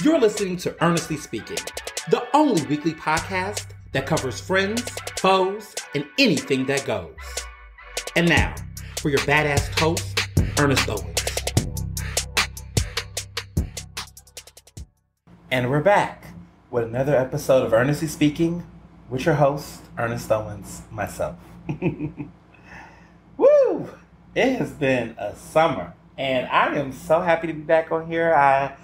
You're listening to Ernestly Speaking, the only weekly podcast that covers friends, foes, and anything that goes. And now, for your badass host, Ernest Owens. And we're back with another episode of Ernestly Speaking with your host, Ernest Owens, myself. Woo! It has been a summer, and I am so happy to be back on here. I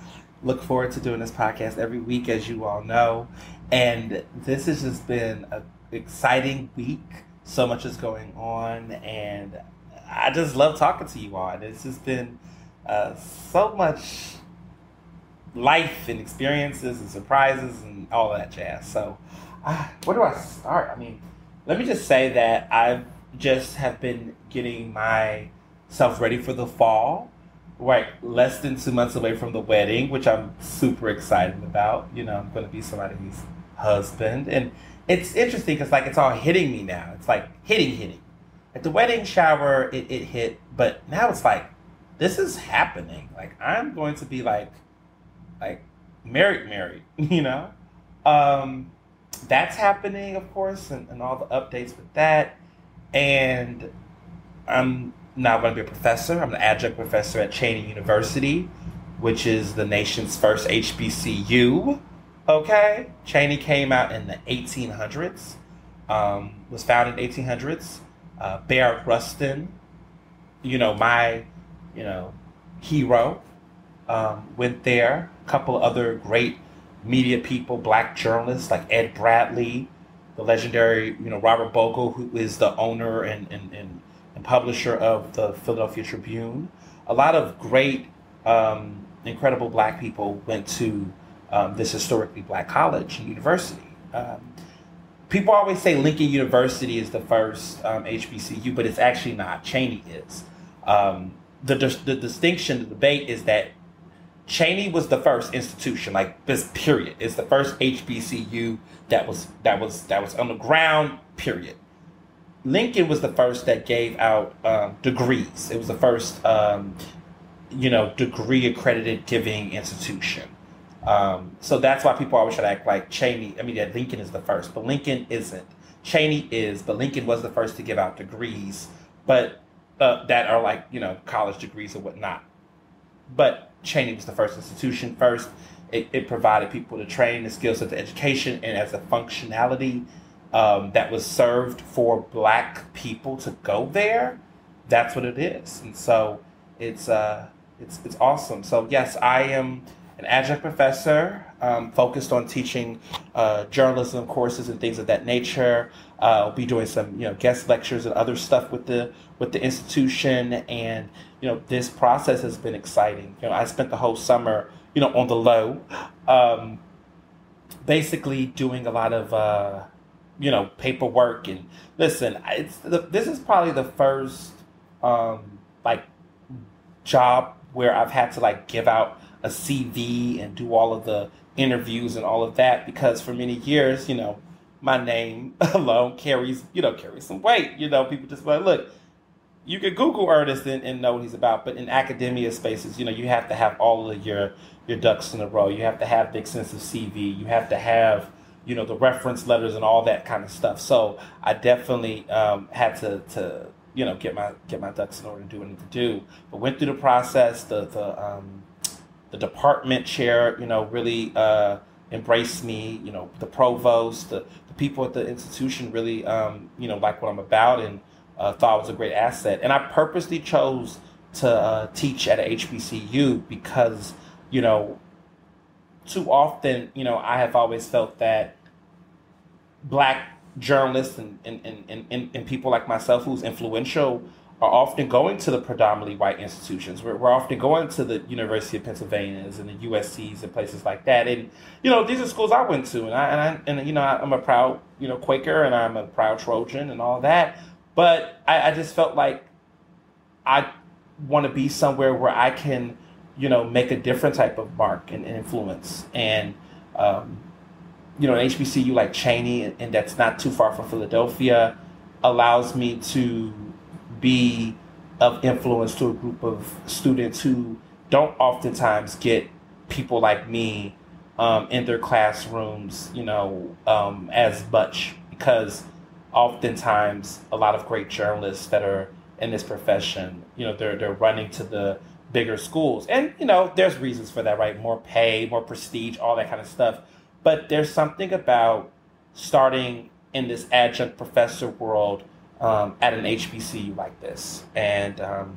look forward to doing this podcast every week, as you all know. And this has just been an exciting week. So much is going on, and I just love talking to you all. And it's just been uh, so much life and experiences and surprises and all that jazz. So, uh, where do I start? I mean, let me just say that I just have been getting myself ready for the fall right less than two months away from the wedding, which I'm super excited about. You know, I'm going to be somebody's husband, and it's interesting because like it's all hitting me now. It's like hitting, hitting. At the wedding shower, it, it hit, but now it's like this is happening. Like I'm going to be like, like married, married. You know, um, that's happening, of course, and, and all the updates with that, and I'm now I'm going to be a professor. I'm an adjunct professor at Cheyney University, which is the nation's first HBCU. Okay, Cheyney came out in the 1800s. Um, was founded in 1800s. Uh, Bayard Rustin, you know my, you know, hero, um, went there. A couple other great media people, black journalists like Ed Bradley, the legendary, you know, Robert Bogle, who is the owner and, and and publisher of the Philadelphia Tribune. A lot of great, um, incredible black people went to um, this historically black college and university. Um, people always say Lincoln University is the first HBCU, um, but it's actually not. Cheyney is. Um, the, the distinction, the debate is that Cheyney was the first institution, like this period, is the first HBCU that was that was that was on the ground. Period. Lincoln was the first that gave out um, degrees. It was the first, um, you know, degree accredited giving institution. Um, so that's why people always try to act like Cheyney. I mean, yeah, Lincoln is the first, but Lincoln isn't. Cheyney is, but Lincoln was the first to give out degrees, but uh, that are like you know college degrees or whatnot. But Cheyney was the first institution. First, it, it provided people to train the skills of the education and as a functionality um, that was served for black people to go there, that's what it is. And so it's uh, it's it's awesome. So yes, I am an adjunct professor um, focused on teaching uh, journalism courses and things of that nature. Uh, I'll be doing some you know guest lectures and other stuff with the with the institution, and you know this process has been exciting. You know, I spent the whole summer you know on the low, um, basically doing a lot of. Uh, you know paperwork and listen it's the, this is probably the first um like job where i've had to like give out a cv and do all of the interviews and all of that because for many years you know my name alone carries you know carries some weight you know people just like look you can google ernest and, and know what he's about but in academia spaces you know you have to have all of your your ducks in a row. You have to have the extensive cv you have to have you know the reference letters and all that kind of stuff. So I definitely um, had to to you know get my get my ducks in order to do what I need to do. But went through the process. The the um, the department chair, you know, really uh, embraced me. You know, the provost, the, the people at the institution really, um, you know, like what I'm about and uh, thought I was a great asset. And I purposely chose to uh, teach at a HBCU because, you know, too often, you know, I have always felt that black journalists and, and, and, and, and people like myself who's influential are often going to the predominantly white institutions. We're, we're often going to the University of Pennsylvania's and the USC's and places like that. And, you know, these are schools I went to. And, I, and, I, and you know, I'm a proud, you know, Quaker and I'm a proud Trojan and all that. But I, I just felt like I want to be somewhere where I can, you know, make a different type of mark and, and influence. And, um, you know, an HBCU like Cheyney, and, that's not too far from Philadelphia, allows me to be of influence to a group of students who don't oftentimes get people like me um, in their classrooms, you know, um, as much because oftentimes a lot of great journalists that are in this profession, you know, they're they're running to the bigger schools, and you know, there's reasons for that, right? More pay, more prestige, all that kind of stuff. But there's something about starting in this adjunct professor world um, at an HBCU like this, and um,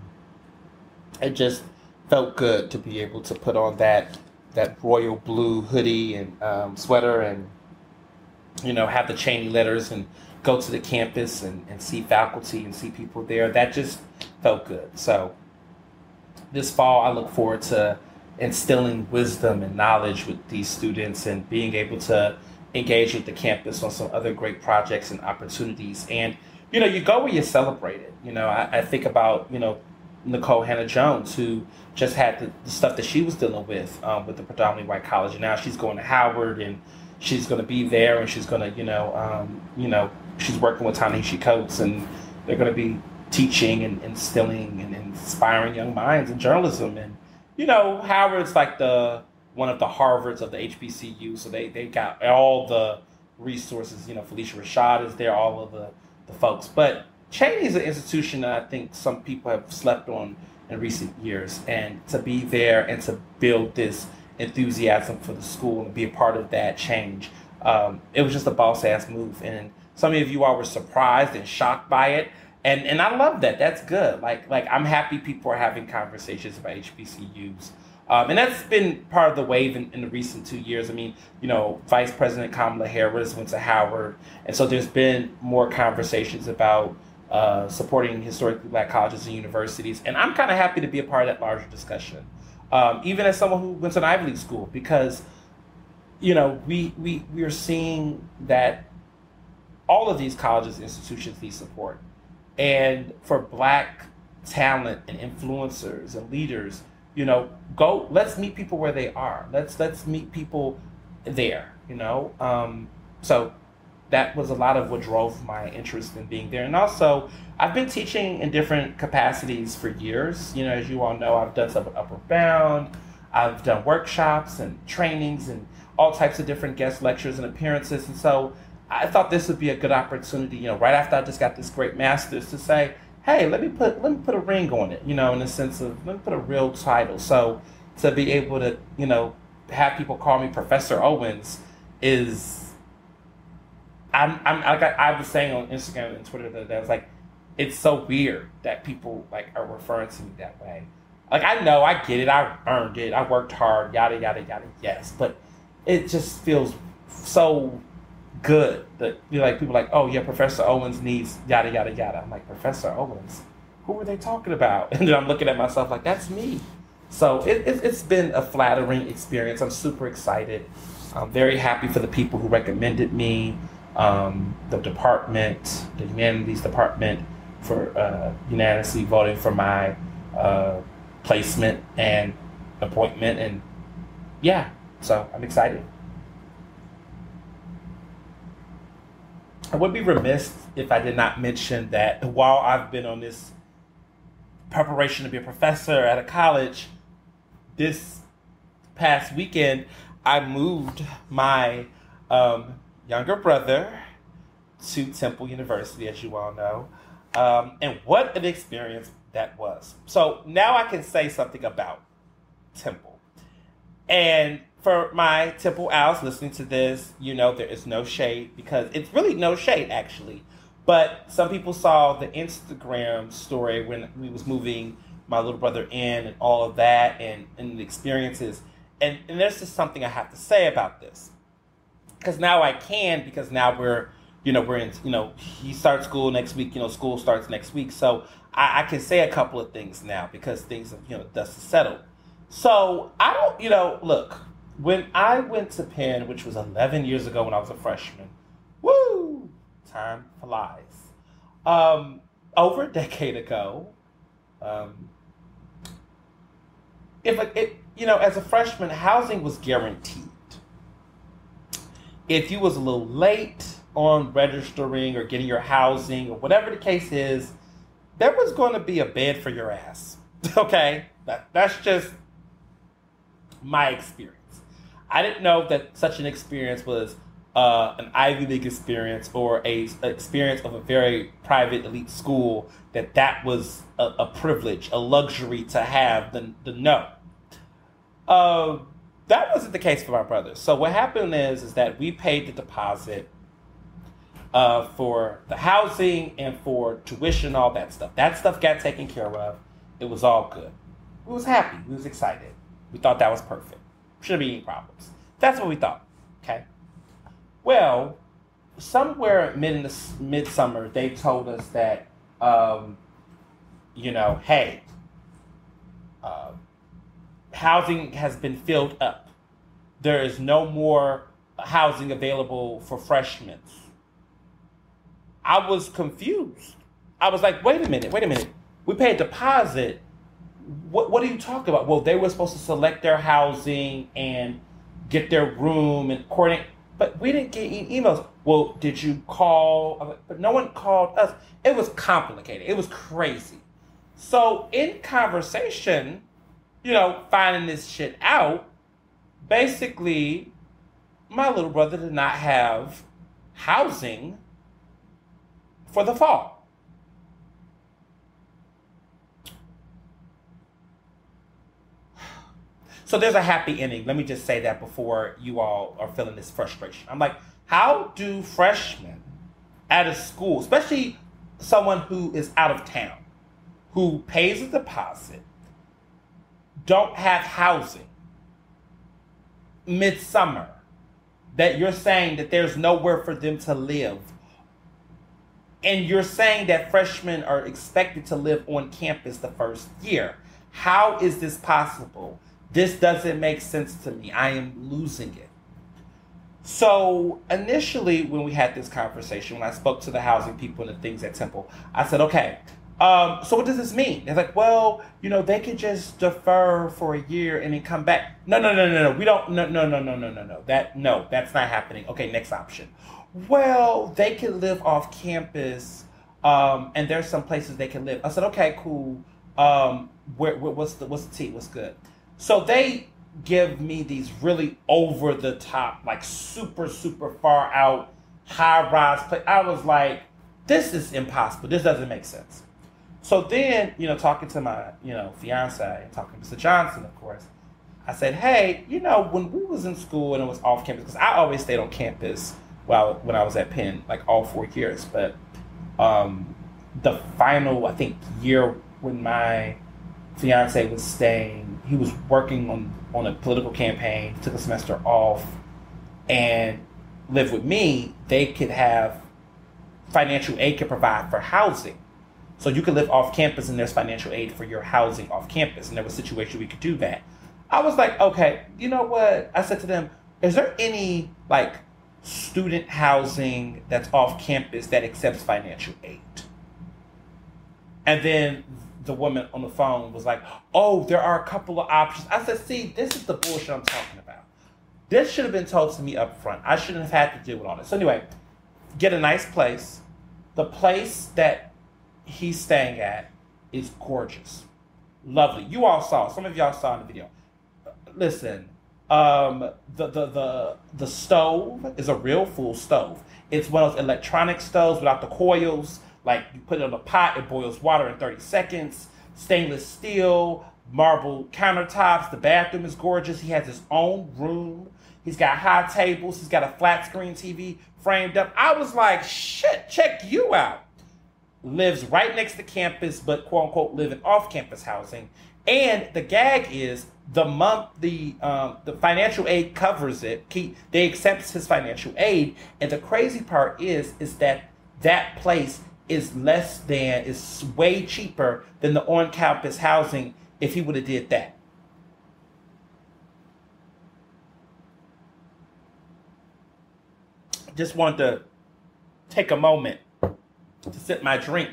it just felt good to be able to put on that that royal blue hoodie and um, sweater and you know have the Cheyney letters and go to the campus and, and see faculty and see people there. That just felt good. So this fall i look forward to instilling wisdom and knowledge with these students and being able to engage with the campus on some other great projects and opportunities. And you know you go where you're celebrated you know i, I think about you know Nicole Hannah-Jones, who just had the, the stuff that she was dealing with um, with the predominantly white college, and now she's going to Howard, and she's going to be there, and she's going to, you know, um, you know, she's working with Ta-Nehisi Coates, and they're going to be teaching and instilling and inspiring young minds in journalism, and you know, Howard's like the one of the Harvards of the HBCU, so they they got all the resources. You know, Phylicia Rashad is there, all of the the folks, but Cheyney is an institution that I think some people have slept on in recent years, and to be there and to build this enthusiasm for the school and be a part of that change, um, it was just a boss ass move. And some of you all were surprised and shocked by it, and and I love that. That's good. Like like I'm happy people are having conversations about HBCUs. Um, and that's been part of the wave in, in, the recent two years. I mean, you know, Vice President Kamala Harris went to Howard, and so there's been more conversations about uh, supporting historically black colleges and universities. And I'm kind of happy to be a part of that larger discussion, um, even as someone who went to an Ivy League school, because you know we we we are seeing that all of these colleges and institutions need support, and for black talent and influencers and leaders, you know, go let's meet people where they are. Let's let's meet people there. You know, um, so that was a lot of what drove my interest in being there. And also, I've been teaching in different capacities for years. You know, as you all know, I've done with Upward Bound, I've done workshops and trainings and all types of different guest lectures and appearances. And so I thought this would be a good opportunity, you know, right after I just got this great master's to say, hey, let me put let me put a ring on it, you know, in the sense of let me put a real title. So to be able to, you know, have people call me Professor Owens is I'm, I'm like I, I, was saying on Instagram and Twitter that I was like, it's so weird that people like are referring to me that way. Like I know, I get it, I earned it, I worked hard, yada yada yada. Yes, but it just feels so good that you like people like, oh yeah, Professor Owens needs yada yada yada. I'm like Professor Owens, who were they talking about? And then I'm looking at myself like that's me. So it, it, it's been a flattering experience. I'm super excited. I'm very happy for the people who recommended me um, the department, the humanities department, for uh, unanimously voting for my uh, placement and appointment. And yeah, so I'm excited. I would be remiss if I did not mention that while I've been on this preparation to be a professor at a college, this past weekend I moved my um, younger brother to Temple University, as you all know. Um, and what an experience that was. So now I can say something about Temple. And for my Temple Owls listening to this, you know there is no shade because it's really no shade actually. But some people saw the Instagram story when we was moving my little brother in and all of that and, and the experiences. And, and there's just something I have to say about this because now I can because now we're you know we're in you know he starts school next week you know school starts next week so I, I can say a couple of things now because things have you know dust is settled so I don't you know look when I went to Penn which was 11 years ago when I was a freshman woo time flies um, over a decade ago um, if it you know as a freshman housing was guaranteed if you was a little late on registering or getting your housing or whatever the case is, there was going to be a bed for your ass. okay, that, that's just my experience. I didn't know that such an experience was uh, an Ivy League experience or a, a, experience of a very private elite school. That that was a, a privilege, a luxury to have. The the no. Uh, that wasn't the case for my brother. So what happened is is that we paid the deposit uh, for the housing and for tuition, all that stuff. That stuff got taken care of. It was all good. We was happy. We was excited. We thought that was perfect. Shouldn't be any problems. That's what we thought. Okay. Well, somewhere mid the midsummer, they told us that, um, you know, hey, uh, housing has been filled up. There is no more housing available for freshmen. I was confused. I was like, wait a minute, wait a minute. We paid a deposit. What, what are you talking about? Well, they were supposed to select their housing and get their room and coordinate, but we didn't get any emails. Well, did you call? But no one called us. It was complicated. It was crazy. So in conversation, you know, finding this shit out, basically, my little brother did not have housing for the fall. So there's a happy ending. Let me just say that before you all are feeling this frustration. I'm like, how do freshmen at a school, especially someone who is out of town, who pays a deposit, don't have housing midsummer, that you're saying that there's nowhere for them to live and you're saying that freshmen are expected to live on campus the first year. How is this possible? This doesn't make sense to me. I am losing it. So initially, when we had this conversation, when I spoke to the housing people and the things at Temple, I said, okay, um, so what does this mean? They're like, well, you know, they could just defer for a year and then come back. No, no, no, no, no. We don't. No, no, no, no, no, no, no. That no, that's not happening. Okay, next option well, they can live off campus, um, and there's some places they can live. I said, okay, cool. Um, where, where, what's the what's the tea? What's good? So they give me these really over the top, like super super far out, high rise place. I was like, this is impossible. This doesn't make sense. So then, you know, talking to my, you know, fiance, talking to Mr. Johnson, of course, I said, hey, you know, when we was in school and it was off campus, because I always stayed on campus while when I was at Penn, like all four years. But um, the final, I think, year when my fiance was staying, he was working on on a political campaign, took a semester off, and lived with me. They could have financial aid could provide for housing. So you could live off campus and there's financial aid for your housing off campus. And there was a situation we could do that. I was like, okay, you know what? I said to them, is there any like student housing that's off campus that accepts financial aid. And then the woman on the phone was like, Oh, there are a couple of options. I said, See, this is the bullshit I'm talking about. This should have been told to me up front. I shouldn't have had to deal with all this. So, anyway, get a nice place. The place that he's staying at is gorgeous, lovely. You all saw, some of y'all saw in the video. Listen, um, the, the, the, the stove is a real full stove. It's one of those electronic stoves without the coils. Like you put it on a pot, it boils water in 30 seconds. Stainless steel, marble countertops. The bathroom is gorgeous. He has his own room. He's got high tables. He's got a flat screen TV framed up. I was like, shit, check you out. Lives right next to campus, but quote unquote living off campus housing. And the gag is the month the um, the financial aid covers it. He, they accepts his financial aid, and the crazy part is is that that place is less than is way cheaper than the on campus housing if he would have did that. Just wanted to take a moment to sip my drink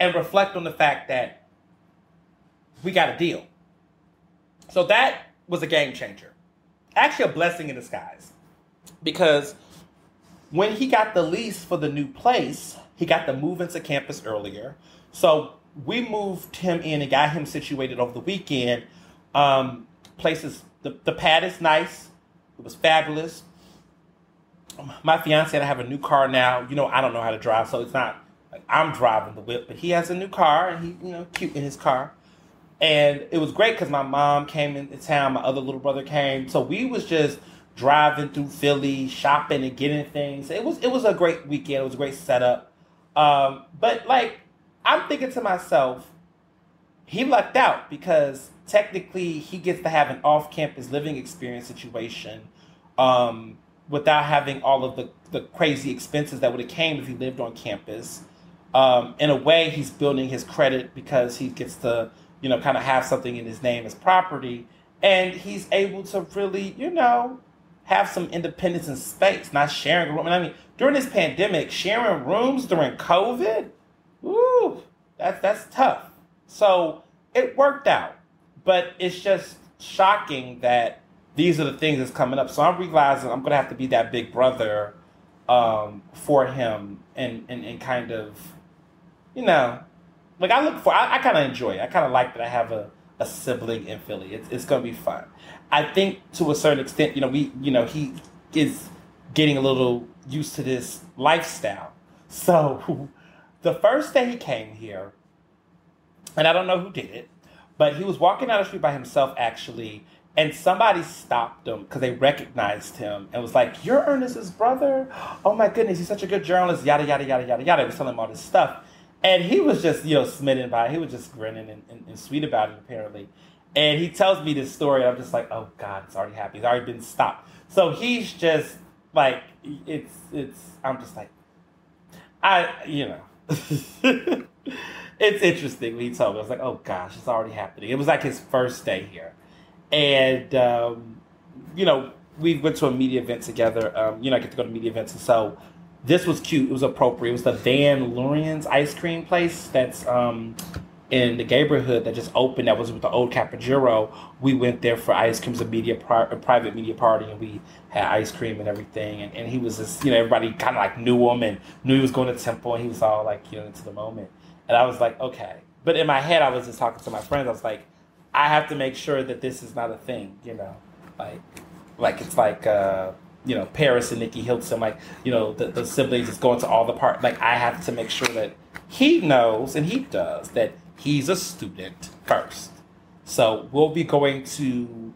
and reflect on the fact that we got a deal. So that was a game changer. Actually, a blessing in disguise. Because when he got the lease for the new place, he got the move into campus earlier. So we moved him in and got him situated over the weekend. Um, place is the, the pad is nice. It was fabulous. My fiance and I have a new car now. You know, I don't know how to drive, so it's not like I'm driving the whip, but he has a new car and he, you know, cute in his car. And it was great because my mom came into town, my other little brother came, so we was just driving through Philly, shopping and getting things. It was it was a great weekend. It was a great setup. Um, but like I'm thinking to myself, he lucked out because technically he gets to have an off-campus living experience situation um, without having all of the, the crazy expenses that would have came if he lived on campus. Um, in a way, he's building his credit because he gets to, you know, kind of have something in his name as property, and he's able to really, you know, have some independence and space, not sharing a room. And I mean, during this pandemic, sharing rooms during COVID, woo, that's that's tough. So it worked out, but it's just shocking that these are the things that's coming up. So I'm realizing I'm gonna have to be that big brother um, for him and, and and kind of, you know, like I look for. I, I kind of enjoy. it. I kind of like that I have a a sibling in Philly. It's it's gonna be fun. I think to a certain extent, you know, we you know he is getting a little used to this lifestyle. So the first day he came here, and I don't know who did it, but he was walking down the street by himself actually, and somebody stopped him because they recognized him and was like, "You're Ernest's brother? Oh my goodness, he's such a good journalist." Yada yada yada yada yada. They was telling him all this stuff, and he was just you know smitten by it. He was just grinning and, and, and sweet about it apparently. And he tells me this story. I'm just like, "Oh God, it's already happened. He's already been stopped." So he's just like, it's it's. I'm just like, I you know. it's interesting when he told me. I was like, oh gosh, it's already happening. It was like his first day here. And, um, you know, we went to a media event together. Um, you know, I get to go to media events. And so this was cute. It was appropriate. It was the Van Leeuwen's ice cream place that's um, in the neighborhood that just opened. That was with the old Capogiro. We went there for ice cream. It a media pri- a private media party, and we had ice cream and everything. And, and he was just, you know, everybody kind of like knew him and knew he was going to Temple, and he was all like, you know, into the moment. And I was like, okay. But in my head, I was just talking to my friends. I was like, I have to make sure that this is not a thing, you know, like, like it's like, uh, you know, Paris and Nicky Hilton, like, you know, the, the siblings is going to all the part. Like, I have to make sure that he knows and he does that he's a student first. So we'll be going to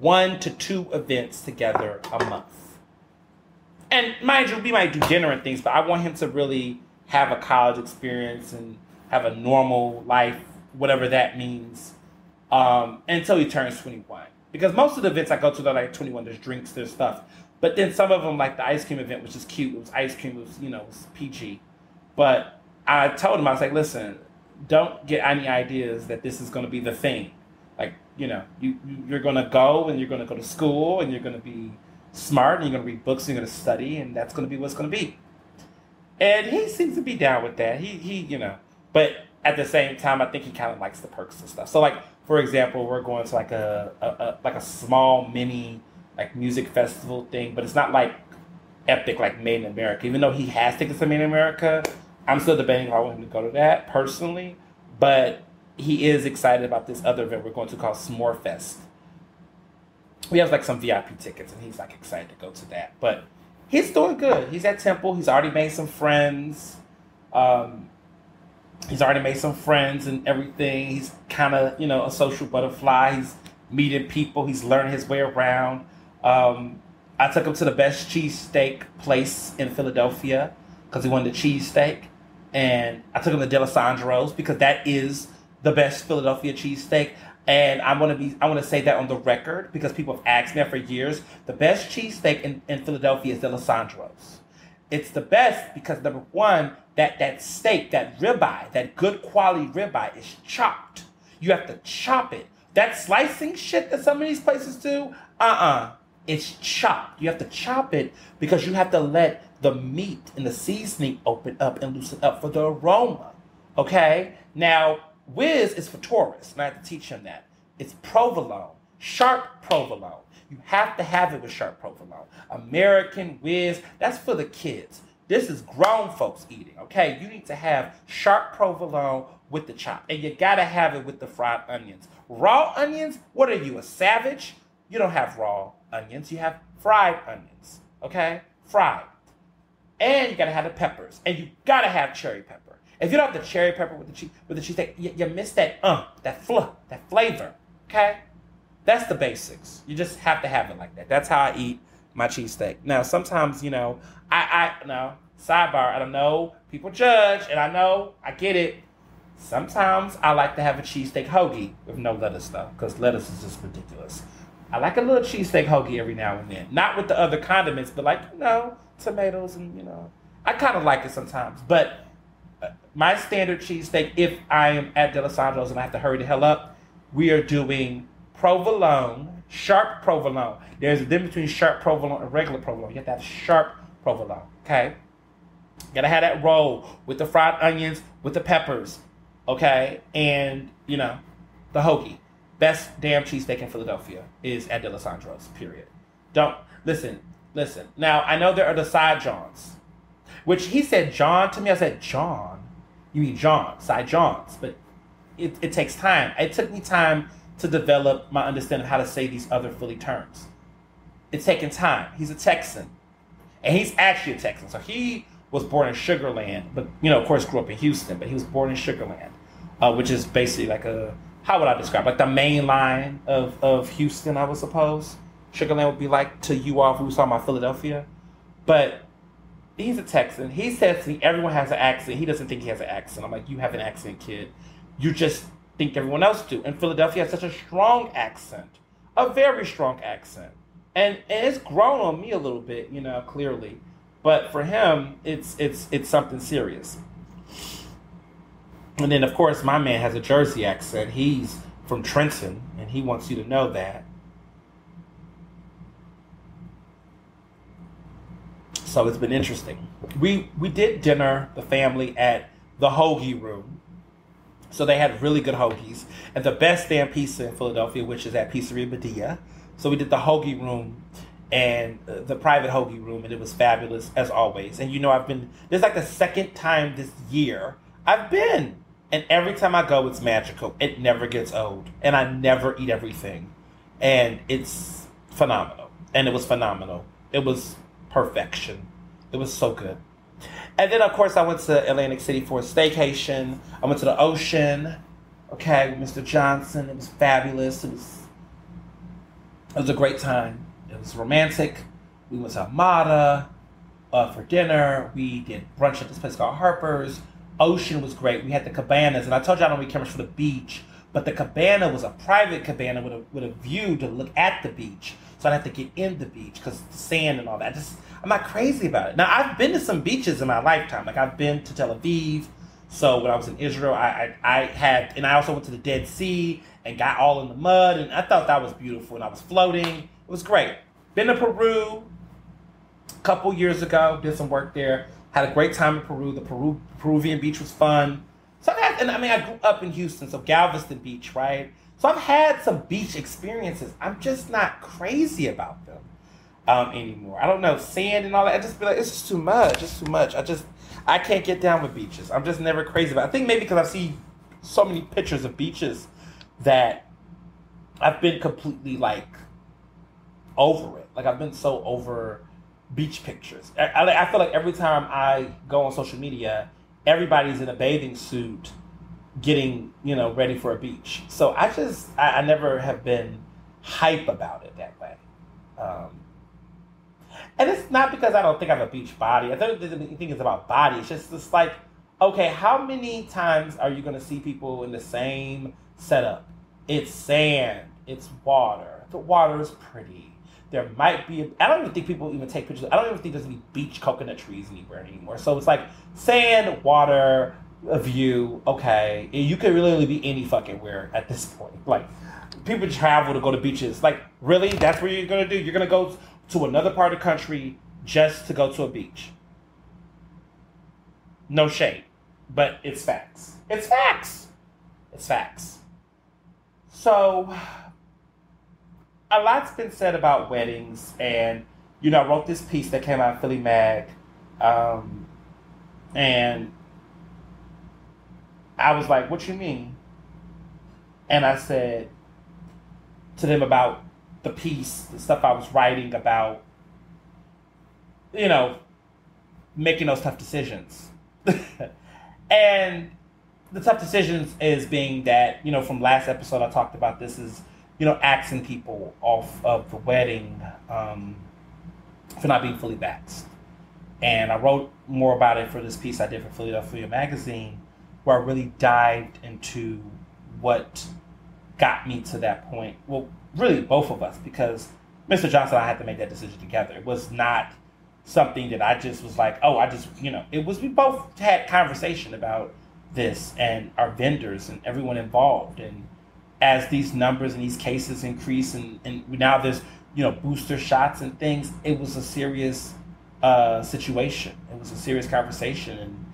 one to two events together a month. And mind you, we might do dinner and things, but I want him to really have a college experience and have a normal life, whatever that means, um, until he turns 21. Because most of the events I go to, they're like 21, there's drinks, there's stuff. But then some of them, like the ice cream event, which is cute, it was ice cream, it was, you know, it was PG. But I told him, I was like, listen, don't get any ideas that this is going to be the thing. Like, you know, you, you're going to go and you're going to go to school and you're going to be smart and you're going to read books and you're going to study and that's going to be what's going to be. And he seems to be down with that. He, he, you know, but at the same time, I think he kind of likes the perks and stuff. So, like, for example, we're going to like a, a, a like a small mini like music festival thing, but it's not like epic like Made in America. Even though he has tickets to Made in America, I'm still debating if I want him to go to that personally, but he is excited about this other event we're going to call S'more Fest. We have like some VIP tickets, and he's like excited to go to that. But he's doing good. He's at Temple. He's already made some friends. Um, he's already made some friends and everything. He's kind of you know a social butterfly. He's meeting people. He's learning his way around. Um, I took him to the best cheesesteak place in Philadelphia because he wanted a cheesesteak and I took him to Dalessandro's because that is the best Philadelphia cheesesteak. And I want to be I want to say that on the record because people have asked me for years. The best cheesesteak in, in Philadelphia is Dalessandro's. It's the best because number one, that that steak, that ribeye, that good quality ribeye is chopped. You have to chop it. That slicing shit that some of these places do, uh-uh. It's chopped. You have to chop it because you have to let the meat and the seasoning open up and loosen up for the aroma. Okay? Now, whiz is for tourists, and I have to teach him that. It's provolone, sharp provolone. You have to have it with sharp provolone. American whiz, that's for the kids. This is grown folks eating, okay? You need to have sharp provolone with the chop. And you gotta have it with the fried onions. Raw onions, what are you, a savage? You don't have raw onions, you have fried onions. Okay? Fried. And you gotta have the peppers. And you gotta have cherry pepper. If you don't have the cherry pepper with the cheese with the cheesesteak, you, you miss that uh, that fluff, that flavor. Okay? That's the basics. You just have to have it like that. That's how I eat my cheesesteak. Now, sometimes, you know, I I no sidebar. I don't know. People judge, and I know I get it. Sometimes I like to have a cheesesteak hoagie with no lettuce though, because lettuce is just ridiculous. I like a little cheesesteak hoagie every now and then, not with the other condiments, but like you know, tomatoes and you know, I kind of like it sometimes. But uh, my standard cheesesteak, if I am at Dalessandro's and I have to hurry the hell up, we are doing provolone, sharp provolone. There's a difference between sharp provolone and regular provolone. You have to have sharp provolone. Okay. Gotta have that roll with the fried onions, with the peppers, okay, and you know, the hoagie. Best damn cheesesteak in Philadelphia is at Dalessandro's. Period. Don't listen, listen. Now I know there are the side johns, which he said John to me. I said John. You mean John, side johns, but it, it takes time. It took me time to develop my understanding of how to say these other Philly terms. It's taking time. He's a Texan, and he's actually a Texan, so he was born in Sugarland, but you know, of course, grew up in Houston. But he was born in Sugarland, uh, which is basically like a how would I describe like the main line of of Houston, I would suppose. Sugarland would be like to you all who saw my Philadelphia, but he's a Texan. He says to me, everyone has an accent. He doesn't think he has an accent. I'm like, you have an accent, kid. You just think everyone else do. And Philadelphia has such a strong accent, a very strong accent, and and it's grown on me a little bit, you know, clearly. But for him, it's it's it's something serious. And then of course my man has a Jersey accent. He's from Trenton, and he wants you to know that. So it's been interesting. We we did dinner, the family, at the Hoagie Room. So they had really good hoagies and the best damn pizza in Philadelphia, which is at Pizzeria Beddia. So we did the Hoagie Room and uh, the private hoagie room, and it was fabulous as always. And you know, I've been this is like the second time this year I've been, and every time I go, it's magical. It never gets old, and I never eat everything, and it's phenomenal. And it was phenomenal. It was perfection. It was so good. And then, of course, I went to Atlantic City for a staycation. I went to the ocean. Okay, with Mr. Johnson. It was fabulous. It was it was a great time. It was romantic. We went to Amada uh, for dinner. We did brunch at this place called Harper's. Ocean was great. We had the cabanas, and I told you I don't care much for the beach, but the cabana was a private cabana with a with a view to look at the beach. So I'd have to get in the beach because the sand and all that. Just I'm not crazy about it. Now I've been to some beaches in my lifetime. Like I've been to Tel Aviv. So when I was in Israel, I, I, I had, and I also went to the Dead Sea and got all in the mud, and I thought that was beautiful. And I was floating. It was great. Been to Peru a couple years ago. Did some work there. Had a great time in Peru. The Peru Peruvian beach was fun. So I've had, and I mean, I grew up in Houston, so Galveston Beach, right? So I've had some beach experiences. I'm just not crazy about them um, anymore. I don't know sand and all that. I just feel like it's just too much. It's too much. I just I can't get down with beaches. I'm just never crazy about. It. I think maybe because I see so many pictures of beaches that I've been completely like over it. Like I've been so over beach pictures. I, I, I feel like every time I go on social media, everybody's in a bathing suit getting you know ready for a beach so i just i, I never have been hype about it that way um, and it's not because i don't think i have a beach body. I don't think it's about body. It's just it's like okay how many times are you going to see people in the same setup? It's sand. It's water. The water is pretty. There might be i don't even think people even take pictures. I don't even think there's any beach coconut trees anywhere anymore. So it's like sand water a view, okay, you could really be any fucking where at this point. Like, people travel to go to beaches. Like, really? That's where you're gonna do? You're gonna go to another part of the country just to go to a beach. No shade, but it's facts. It's facts. It's facts. So, a lot's been said about weddings, and you know, I wrote this piece that came out of Philly Mag, um, and I was like, "What you mean?" And I said to them about the piece, the stuff I was writing about, you know, making those tough decisions. and the tough decisions is being that, you know, from last episode I talked about this is, you know, axing people off of the wedding um, for not being fully vaxxed. And I wrote more about it for this piece I did for Philadelphia Magazine, where I really dived into what got me to that point. Well, really, both of us, because Mr. Johnson, and I had to make that decision together. It was not something that I just was like, oh, I just, you know, it was we both had conversation about this and our vendors and everyone involved. And as these numbers and these cases increase, and, and now there's, you know, booster shots and things, it was a serious uh, situation. It was a serious conversation, and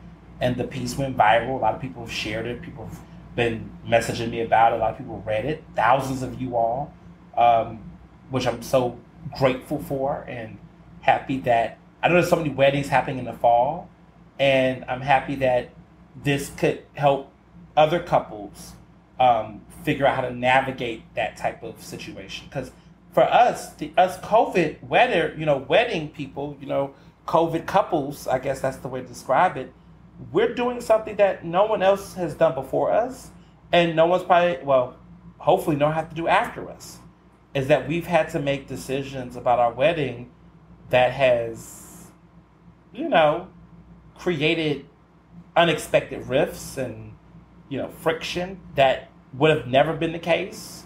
and the piece went viral. A lot of people have shared it. People have been messaging me about it. A lot of people read it. Thousands of you all, um, which I'm so grateful for and happy that I know there's so many weddings happening in the fall, and I'm happy that this could help other couples um, figure out how to navigate that type of situation because for us, the, us COVID weather, you know, wedding people, you know, COVID couples, I guess that's the way to describe it. We're doing something that no one else has done before us, and no one's probably well, hopefully, don't have to do after us. Is that we've had to make decisions about our wedding that has, you know, created unexpected rifts and you know friction that would have never been the case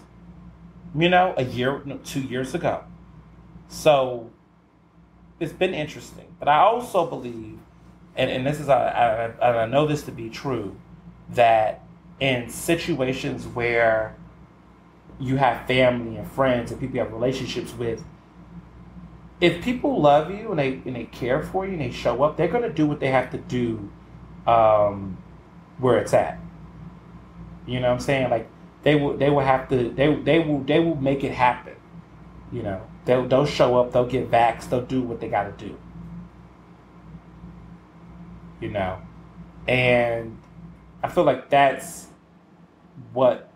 you know, a year, no, two years ago. So it's been interesting. But I also believe, and, and this is, I, I, I know this to be true, that in situations where you have family and friends and people you have relationships with, if people love you and they and they care for you and they show up, they're gonna do what they have to do um, where it's at. You know what I'm saying? Like they will they will have to they they will they will make it happen. You know, they'll they'll show up, they'll get vaxxed, they'll do what they got to do. You know, and I feel like that's what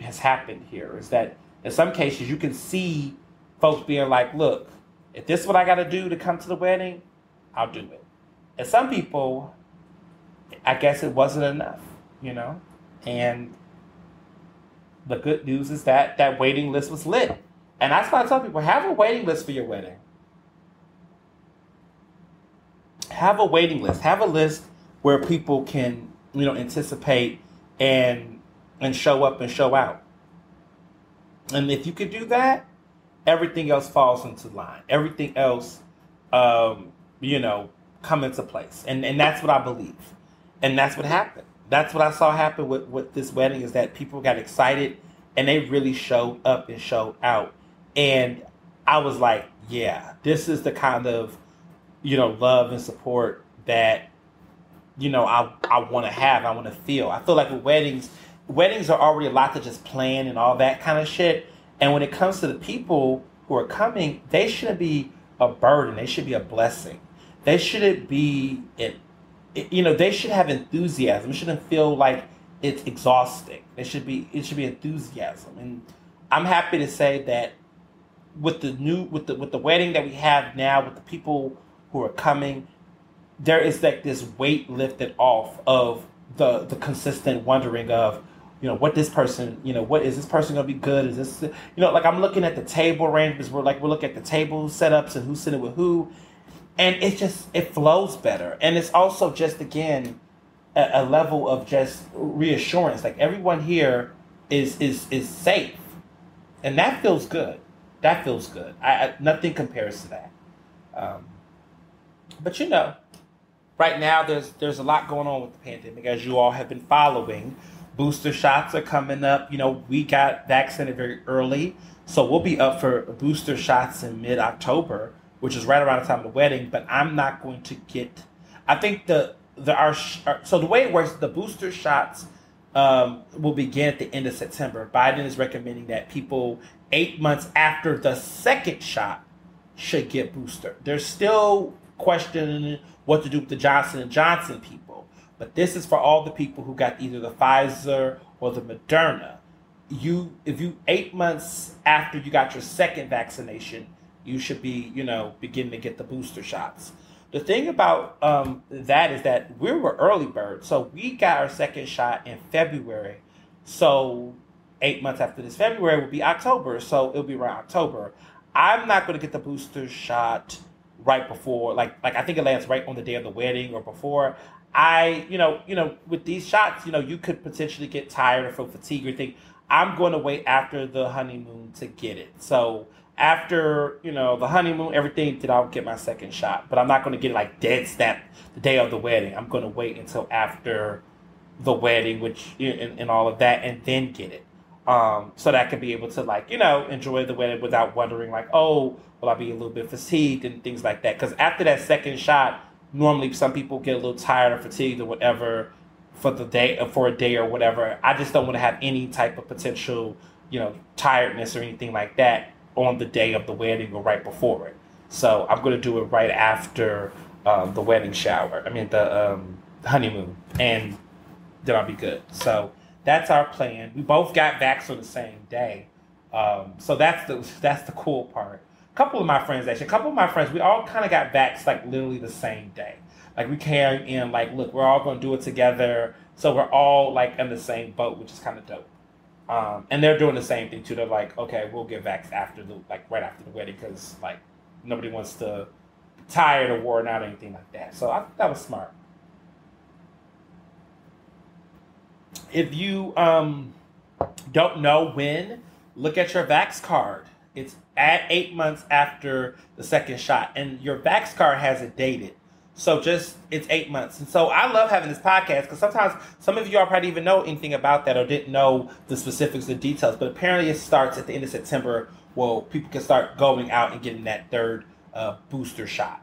has happened here is that in some cases you can see folks being like, look, if this is what I got to do to come to the wedding, I'll do it. And some people, I guess it wasn't enough, you know, and the good news is that that waiting list was lit. And that's why I tell people have a waiting list for your wedding. Have a waiting list. Have a list where people can, you know, anticipate and and show up and show out. And if you could do that, everything else falls into line. Everything else, um, you know, come into place. And and that's what I believe. And that's what happened that's what I saw happen with, with this wedding is that people got excited and they really showed up and showed out. And I was like, yeah, this is the kind of, you know, love and support that, you know, I, I want to have, I want to feel. I feel like with weddings, weddings are already a lot to just plan and all that kind of shit. And when it comes to the people who are coming, they shouldn't be a burden. They should be a blessing. They shouldn't be an you know, they should have enthusiasm. It shouldn't feel like it's exhausting. It should be it should be enthusiasm. And I'm happy to say that with the new with the with the wedding that we have now, with the people who are coming, there is like this weight lifted off of the the consistent wondering of you know what this person you know what is this person gonna be good? Is this you know like i'm looking at the table arrangements we're like we're looking at the table setups and who's sitting with who. And it just it flows better. And it's also just again a, a, level of just reassurance. Like everyone here is is is safe. And that feels good. That feels good. I, I nothing compares to that. Um, but you know right now there's there's a lot going on with the pandemic as you all have been following booster shots are coming up you know we got vaccinated very early so we'll be up for booster shots in mid-october which is right around the time of the wedding. But I'm not going to get. I think the the our so the way it works, the booster shots um, will begin at the end of September. Biden is recommending that people eight months after the second shot should get booster. There's still questioning what to do with the Johnson and Johnson people, But this is for all the people who got either the Pfizer or the Moderna. You, if you eight months after you got your second vaccination, you should be, you know, beginning to get the booster shots. The thing about um, that is that we were early birds, so we got our second shot in February. So eight months after this February will be October, so it'll be around October. I'm not going to get the booster shot right before, like like I think it lands right on the day of the wedding or before. I, you know, you know, with these shots, you know, you could potentially get tired or feel fatigue or think. I'm going to wait after the honeymoon to get it. So after you know the honeymoon, everything, then I'll get my second shot. But I'm not going to get like dead snap the day of the wedding. I'm going to wait until after the wedding, which and, and all of that, and then get it. Um, so that I could be able to like you know enjoy the wedding without wondering like oh will I be a little bit fatigued and things like that. Because after that second shot, normally some people get a little tired or fatigued or whatever for the day for a day or whatever. I just don't want to have any type of potential you know tiredness or anything like that on the day of the wedding or right before it. So I'm going to do it right after um, the wedding shower. I mean the um, honeymoon, and then I'll be good. So that's our plan. We both got vax on the same day, um, so that's the that's the cool part. Couple of my friends actually, a couple of my friends, we all kind of got vax like literally the same day. Like we came in like, look, we're all going to do it together. So we're all like in the same boat, which is kind of dope. Um, and they're doing the same thing too. They're like, okay, we'll get vax after the like right after the wedding because like nobody wants to tired or worn out or anything like that. So I that was smart. If you um, don't know when, look at your vax card. It's at eight months after the second shot, and your vax card has it dated. So just it's eight months, and so I love having this podcast because sometimes some of you all probably even know anything about that or didn't know the specifics, the details. But apparently, it starts at the end of September. Well, people can start going out and getting that third uh, booster shot.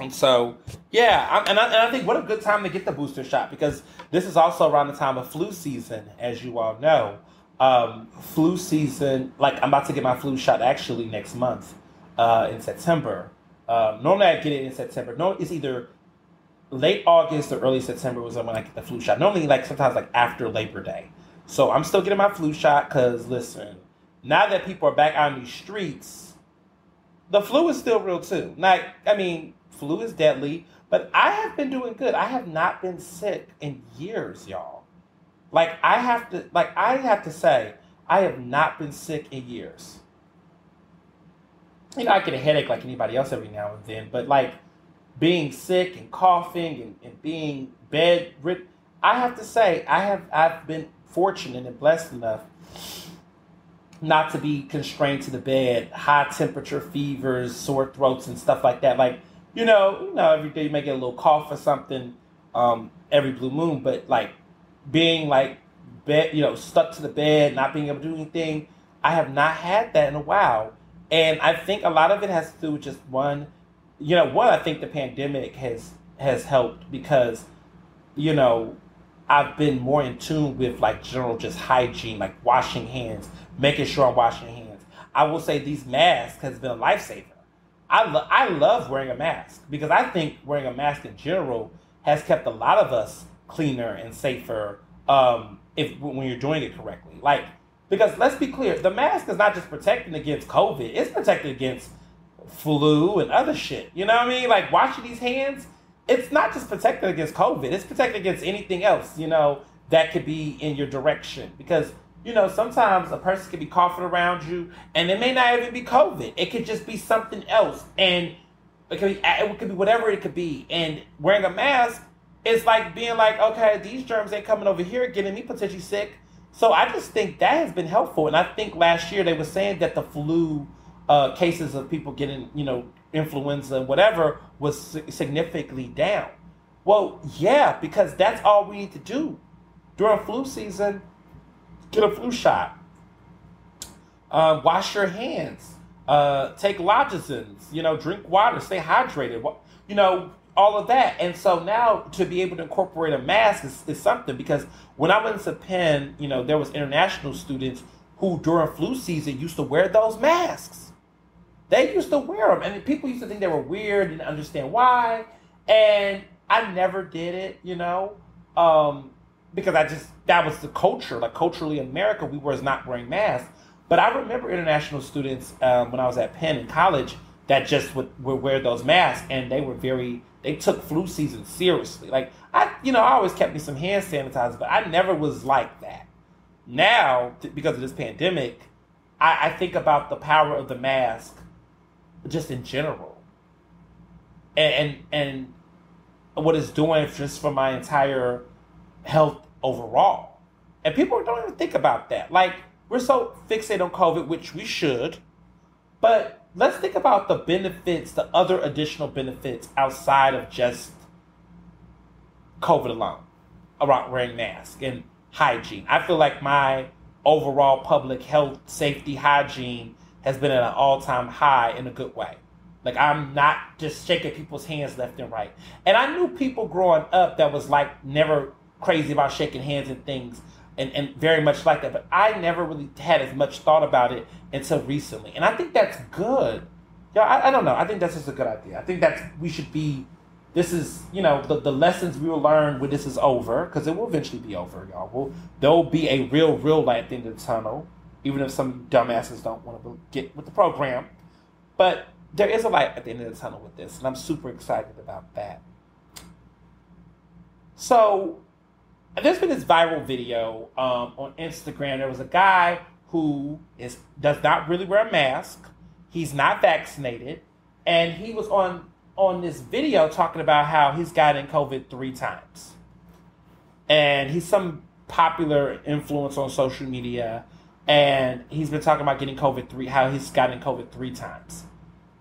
And so, yeah, I, and, I, and I think what a good time to get the booster shot because this is also around the time of flu season, as you all know. Um, flu season, like I'm about to get my flu shot actually next month uh, in September. Um, normally I get it in September. No, it's either late August or early September was when I get the flu shot. Normally, like sometimes like after Labor Day. So I'm still getting my flu shot because listen, now that people are back in these streets, the flu is still real too. Like I mean, flu is deadly, but I have been doing good. I have not been sick in years, y'all. Like I have to, like I have to say, I have not been sick in years you know, I get a headache like anybody else every now and then, but like being sick and coughing and, and being bedridden, I have to say I have I've been fortunate and blessed enough not to be constrained to the bed, high temperature fevers, sore throats, and stuff like that. Like you know, you know, every day you may get a little cough or something um, every blue moon, but like being like bed, you know, stuck to the bed, not being able to do anything. I have not had that in a while. And I think a lot of it has to do with just one, you know, one, I think the pandemic has has helped because, you know, I've been more in tune with like general just hygiene, like washing hands, making sure I'm washing hands. I will say these masks has been a lifesaver. I, lo- I love wearing a mask because I think wearing a mask in general has kept a lot of us cleaner and safer um, if when you're doing it correctly. Like because let's be clear, the mask is not just protecting against COVID, it's protecting against flu and other shit. You know what I mean? Like washing these hands, it's not just protecting against COVID, it's protecting against anything else, you know, that could be in your direction. Because, you know, sometimes a person could be coughing around you and it may not even be COVID. It could just be something else. And it could be, it could be whatever it could be. And wearing a mask is like being like, okay, these germs ain't coming over here getting me potentially sick so I just think that has been helpful. And I think last year they were saying that the flu uh, cases of people getting, you know, influenza, whatever, was significantly down. Well, yeah, because that's all we need to do during flu season. Get a flu shot. Uh, wash your hands. Uh, take lodgizins. You know, drink water. Stay hydrated. You know, all of that. And so now to be able to incorporate a mask is, is something because when I went to Penn, you know, there was international students who during flu season used to wear those masks. They used to wear them, and people used to think they were weird and understand why. And I never did it, you know, um, because I just that was the culture. Like culturally, in America, we was not wearing masks. But I remember international students um, when I was at Penn in college that just would, would wear those masks, and they were very they took flu season seriously. Like I, you know, I always kept me some hand sanitizer, but I never was like that. Now, because of this pandemic, I, I think about the power of the mask, just in general, and and, and what it's doing just for my entire health overall. And people don't even think about that. Like we're so fixated on COVID, which we should, but let's think about the benefits, the other additional benefits outside of just COVID alone around wearing masks and hygiene. I feel like my overall public health, safety, hygiene has been at an all time high in a good way. Like I'm not just shaking people's hands left and right. And I knew people growing up that was like never crazy about shaking hands and things and, and very much like that. But I never really had as much thought about it until recently. And I think that's good. Yeah, I, I don't know. I think that's just a good idea. I think that's we should be this is you know the, the lessons we will learn when this is over because it will eventually be over y'all will there'll be a real real light at the end of the tunnel even if some dumbasses don't want to get with the program but there is a light at the end of the tunnel with this and i'm super excited about that so there's been this viral video um, on Instagram. There was a guy who is does not really wear a mask. He's not vaccinated, and he was on on this video talking about how he's gotten COVID three times, and he's some popular influence on social media, and he's been talking about getting COVID three, how he's gotten COVID three times,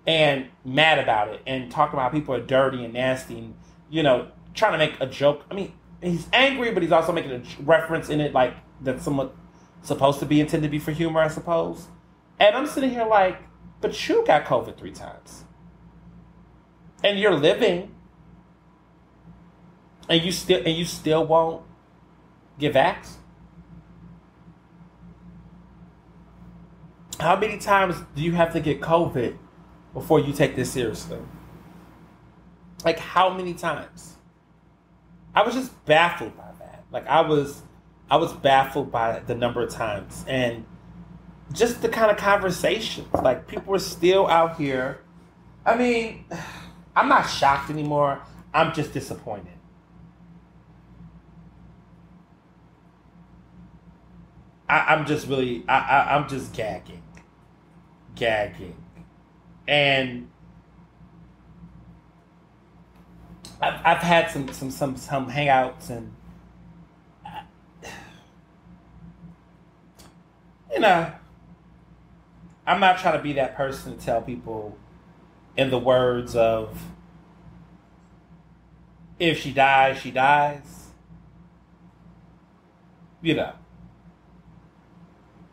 and mad about it, and talking about people are dirty and nasty, and you know, trying to make a joke. I mean, he's angry, but he's also making a reference in it like that's somewhat supposed to be intended to be for humor, I suppose. And I'm sitting here like, but you got COVID three times, and you're living, and you still and you still won't get vaxxed. How many times do you have to get COVID before you take this seriously? Like how many times? I was just baffled by that. Like I was, I was baffled by the number of times and just the kind of conversations. Like people were still out here. I mean, I'm not shocked anymore. I'm just disappointed. I, am just really, I, I, I'm just gagging, gagging, and I've, I've had some some some some hangouts and you know I'm not trying to be that person to tell people in the words of if she dies, she dies. You know.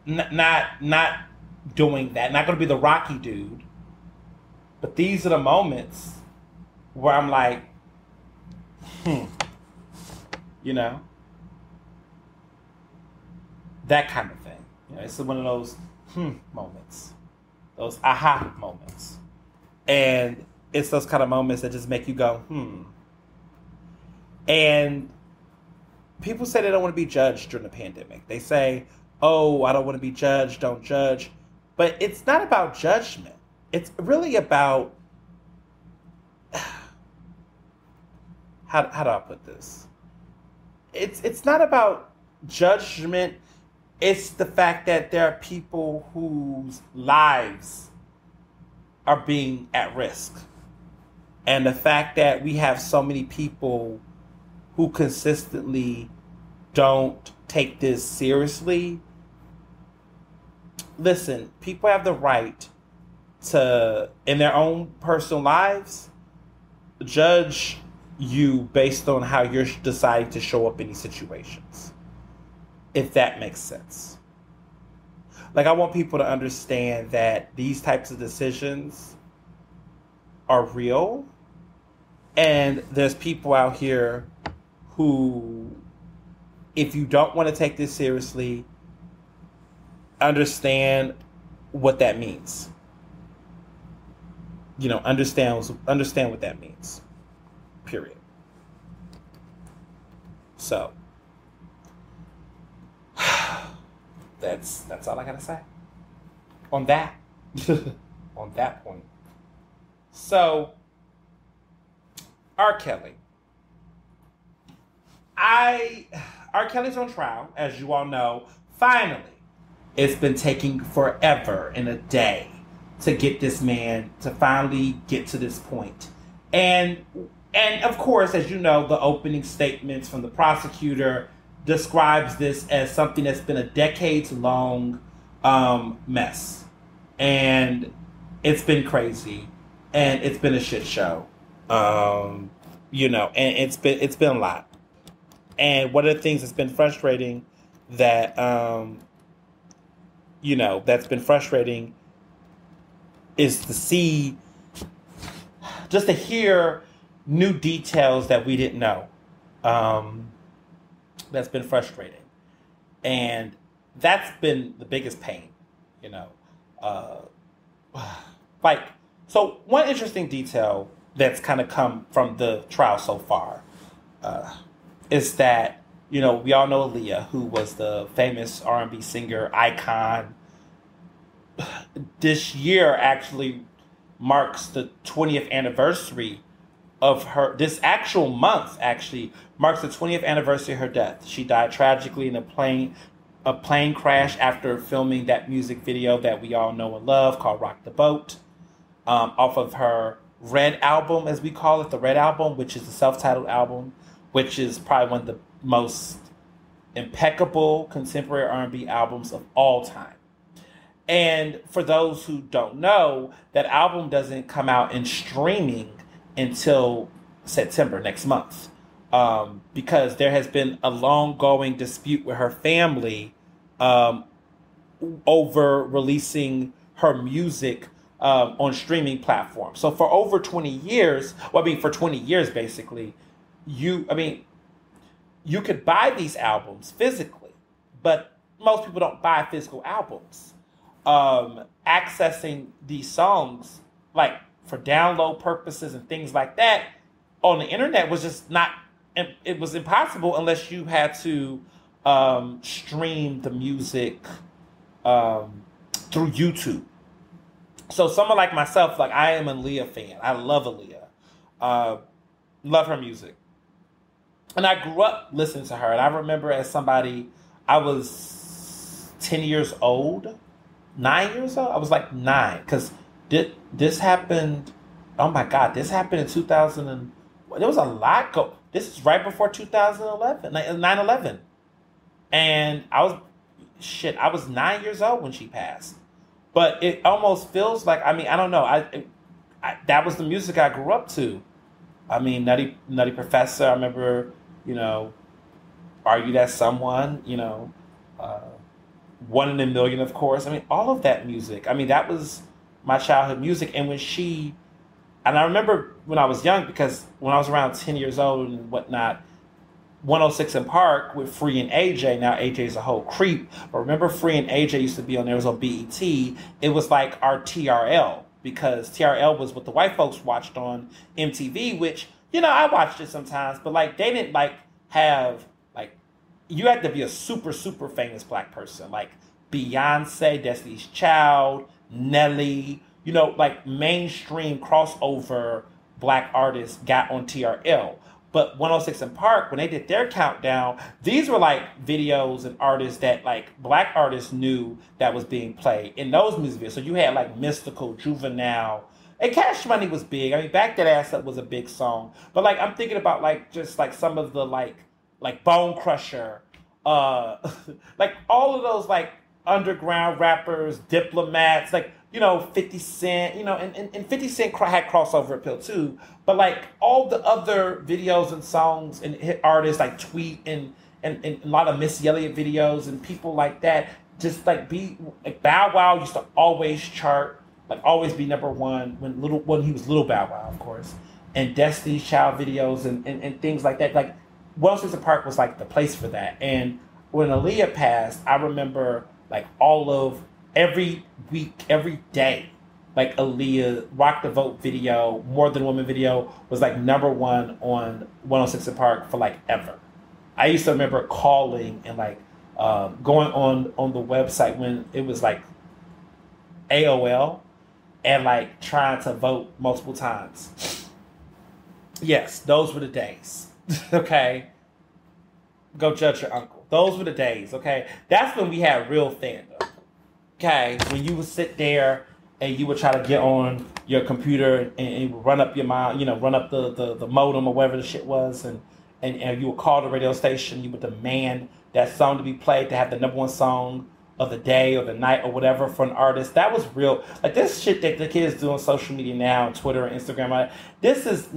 N- not not doing that. Not going to be the Rocky dude. But these are the moments where I'm like, hmm. You know? That kind of thing. You know, it's one of those hmm moments. Those aha moments. And it's those kind of moments that just make you go, hmm. And people say they don't want to be judged during the pandemic. They say, oh, I don't want to be judged, don't judge. But it's not about judgment. It's really about how, how do I put this? It's it's not about judgment. It's the fact that there are people whose lives are being at risk. And the fact that we have so many people who consistently don't take this seriously. Listen, people have the right to, in their own personal lives, judge you based on how you're deciding to show up in these situations. If that makes sense. Like, I want people to understand that these types of decisions are real. And there's people out here who, if you don't want to take this seriously, understand what that means. You know, understand understand what that means period. So that's that's all I gotta say on that. on that point. So R. Kelly. I R. Kelly's on trial, as you all know. Finally, it's been taking forever and a day to get this man to finally get to this point. And and of course, as you know, the opening statements from the prosecutor describes this as something that's been a decades long um, mess. And it's been crazy and it's been a shit show. Um, you know, and it's been it's been a lot. And one of the things that's been frustrating that um, you know, that's been frustrating is to see just to hear new details that we didn't know. Um, that's been frustrating. And that's been the biggest pain, you know. Uh, like, so one interesting detail that's kind of come from the trial so far uh, is that, you know, we all know Aaliyah, who was the famous R&B singer icon. This year actually marks the 20th anniversary of her this actual month actually marks the 20th anniversary of her death. She died tragically in a plane a plane crash after filming that music video that we all know and love called rock the boat um, off of her red album as we call it the red album which is the self-titled album which is probably one of the most impeccable contemporary r&b albums of all time. And for those who don't know that album doesn't come out in streaming until September next month. Um, because there has been a long going dispute with her family um, over releasing her music um, on streaming platforms. So for over 20 years, well, I mean, for 20 years basically, you, I mean, you could buy these albums physically, but most people don't buy physical albums. Um, accessing these songs, like for download purposes and things like that on the internet was just not it was impossible unless you had to um, stream the music um, through YouTube. So someone like myself, like I am Aaliyah fan. I love Aaliyah. Uh, love her music. And I grew up listening to her. And I remember as somebody, I was 10 years old, nine years old. I was like nine because did this happened? Oh my God, this happened in 2000 and there was a lot go. This is right before 2011, 9/11, and I was shit. I was nine years old when she passed, but it almost feels like I mean I don't know. I, I that was the music I grew up to. I mean, Nutty Nutty Professor. I remember, you know, Are You That Someone? You know, uh, One in a Million, of course. I mean, all of that music. I mean, that was my childhood music. And when she, and I remember when I was young, because when I was around 10 years old and whatnot, 106 & Park with Free and AJ. Now AJ's a whole creep, but remember Free and AJ used to be on there. It was on BET. It was like our TRL because TRL was what the white folks watched on MTV, which you know I watched it sometimes, but like they didn't like have like you had to be a super super famous black person like Beyonce, Destiny's Child, Nelly, you know, like mainstream crossover black artists got on TRL. But 106 & Park, when they did their countdown, these were like videos and artists that like black artists knew that was being played in those music videos. So you had like Mystikal, Juvenile, and Cash Money was big. I mean, Back That Ass Up was a big song. But like I'm thinking about like just like some of the like like Bone Crusher, uh like all of those like underground rappers, diplomats, like you know, 50 Cent, you know, and, and, and 50 Cent had crossover appeal too. But like all the other videos and songs and hit artists like Tweet and, and, and a lot of Missy Elliott videos and people like that, just like be like Bow Wow used to always chart, like always be number one when little when he was little Bow Wow, of course. And Destiny's Child videos and, and, and things like that. Like Wells Park was like the place for that. And when Aaliyah passed, I remember like all of every week, every day, like Aaliyah Rock the Boat video, More Than Woman video was like number one on 106 & Park for like ever. I used to remember calling and like uh, going on on the website when it was like AOL and like trying to vote multiple times. Yes, those were the days. okay. Go judge your uncle. Those were the days, okay? That's when we had real fandom. Okay, when you would sit there and you would try to get on your computer and, and run up your mind, you know, run up the, the, the modem or whatever the shit was, and, and, and you would call the radio station, you would demand that song to be played to have the number one song of the day or the night or whatever for an artist. That was real. Like this shit that the kids do on social media now, Twitter and Instagram. This is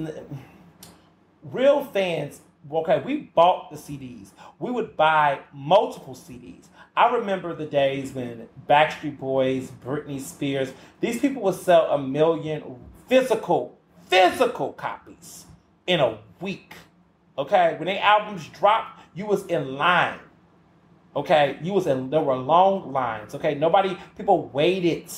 real fans. Okay, we bought the CDs. We would buy multiple CDs. I remember the days when Backstreet Boys, Britney Spears, these people would sell a million physical, physical copies in a week. Okay, when their albums dropped, you was in line. Okay, you was in there were long lines. Okay, nobody people waited.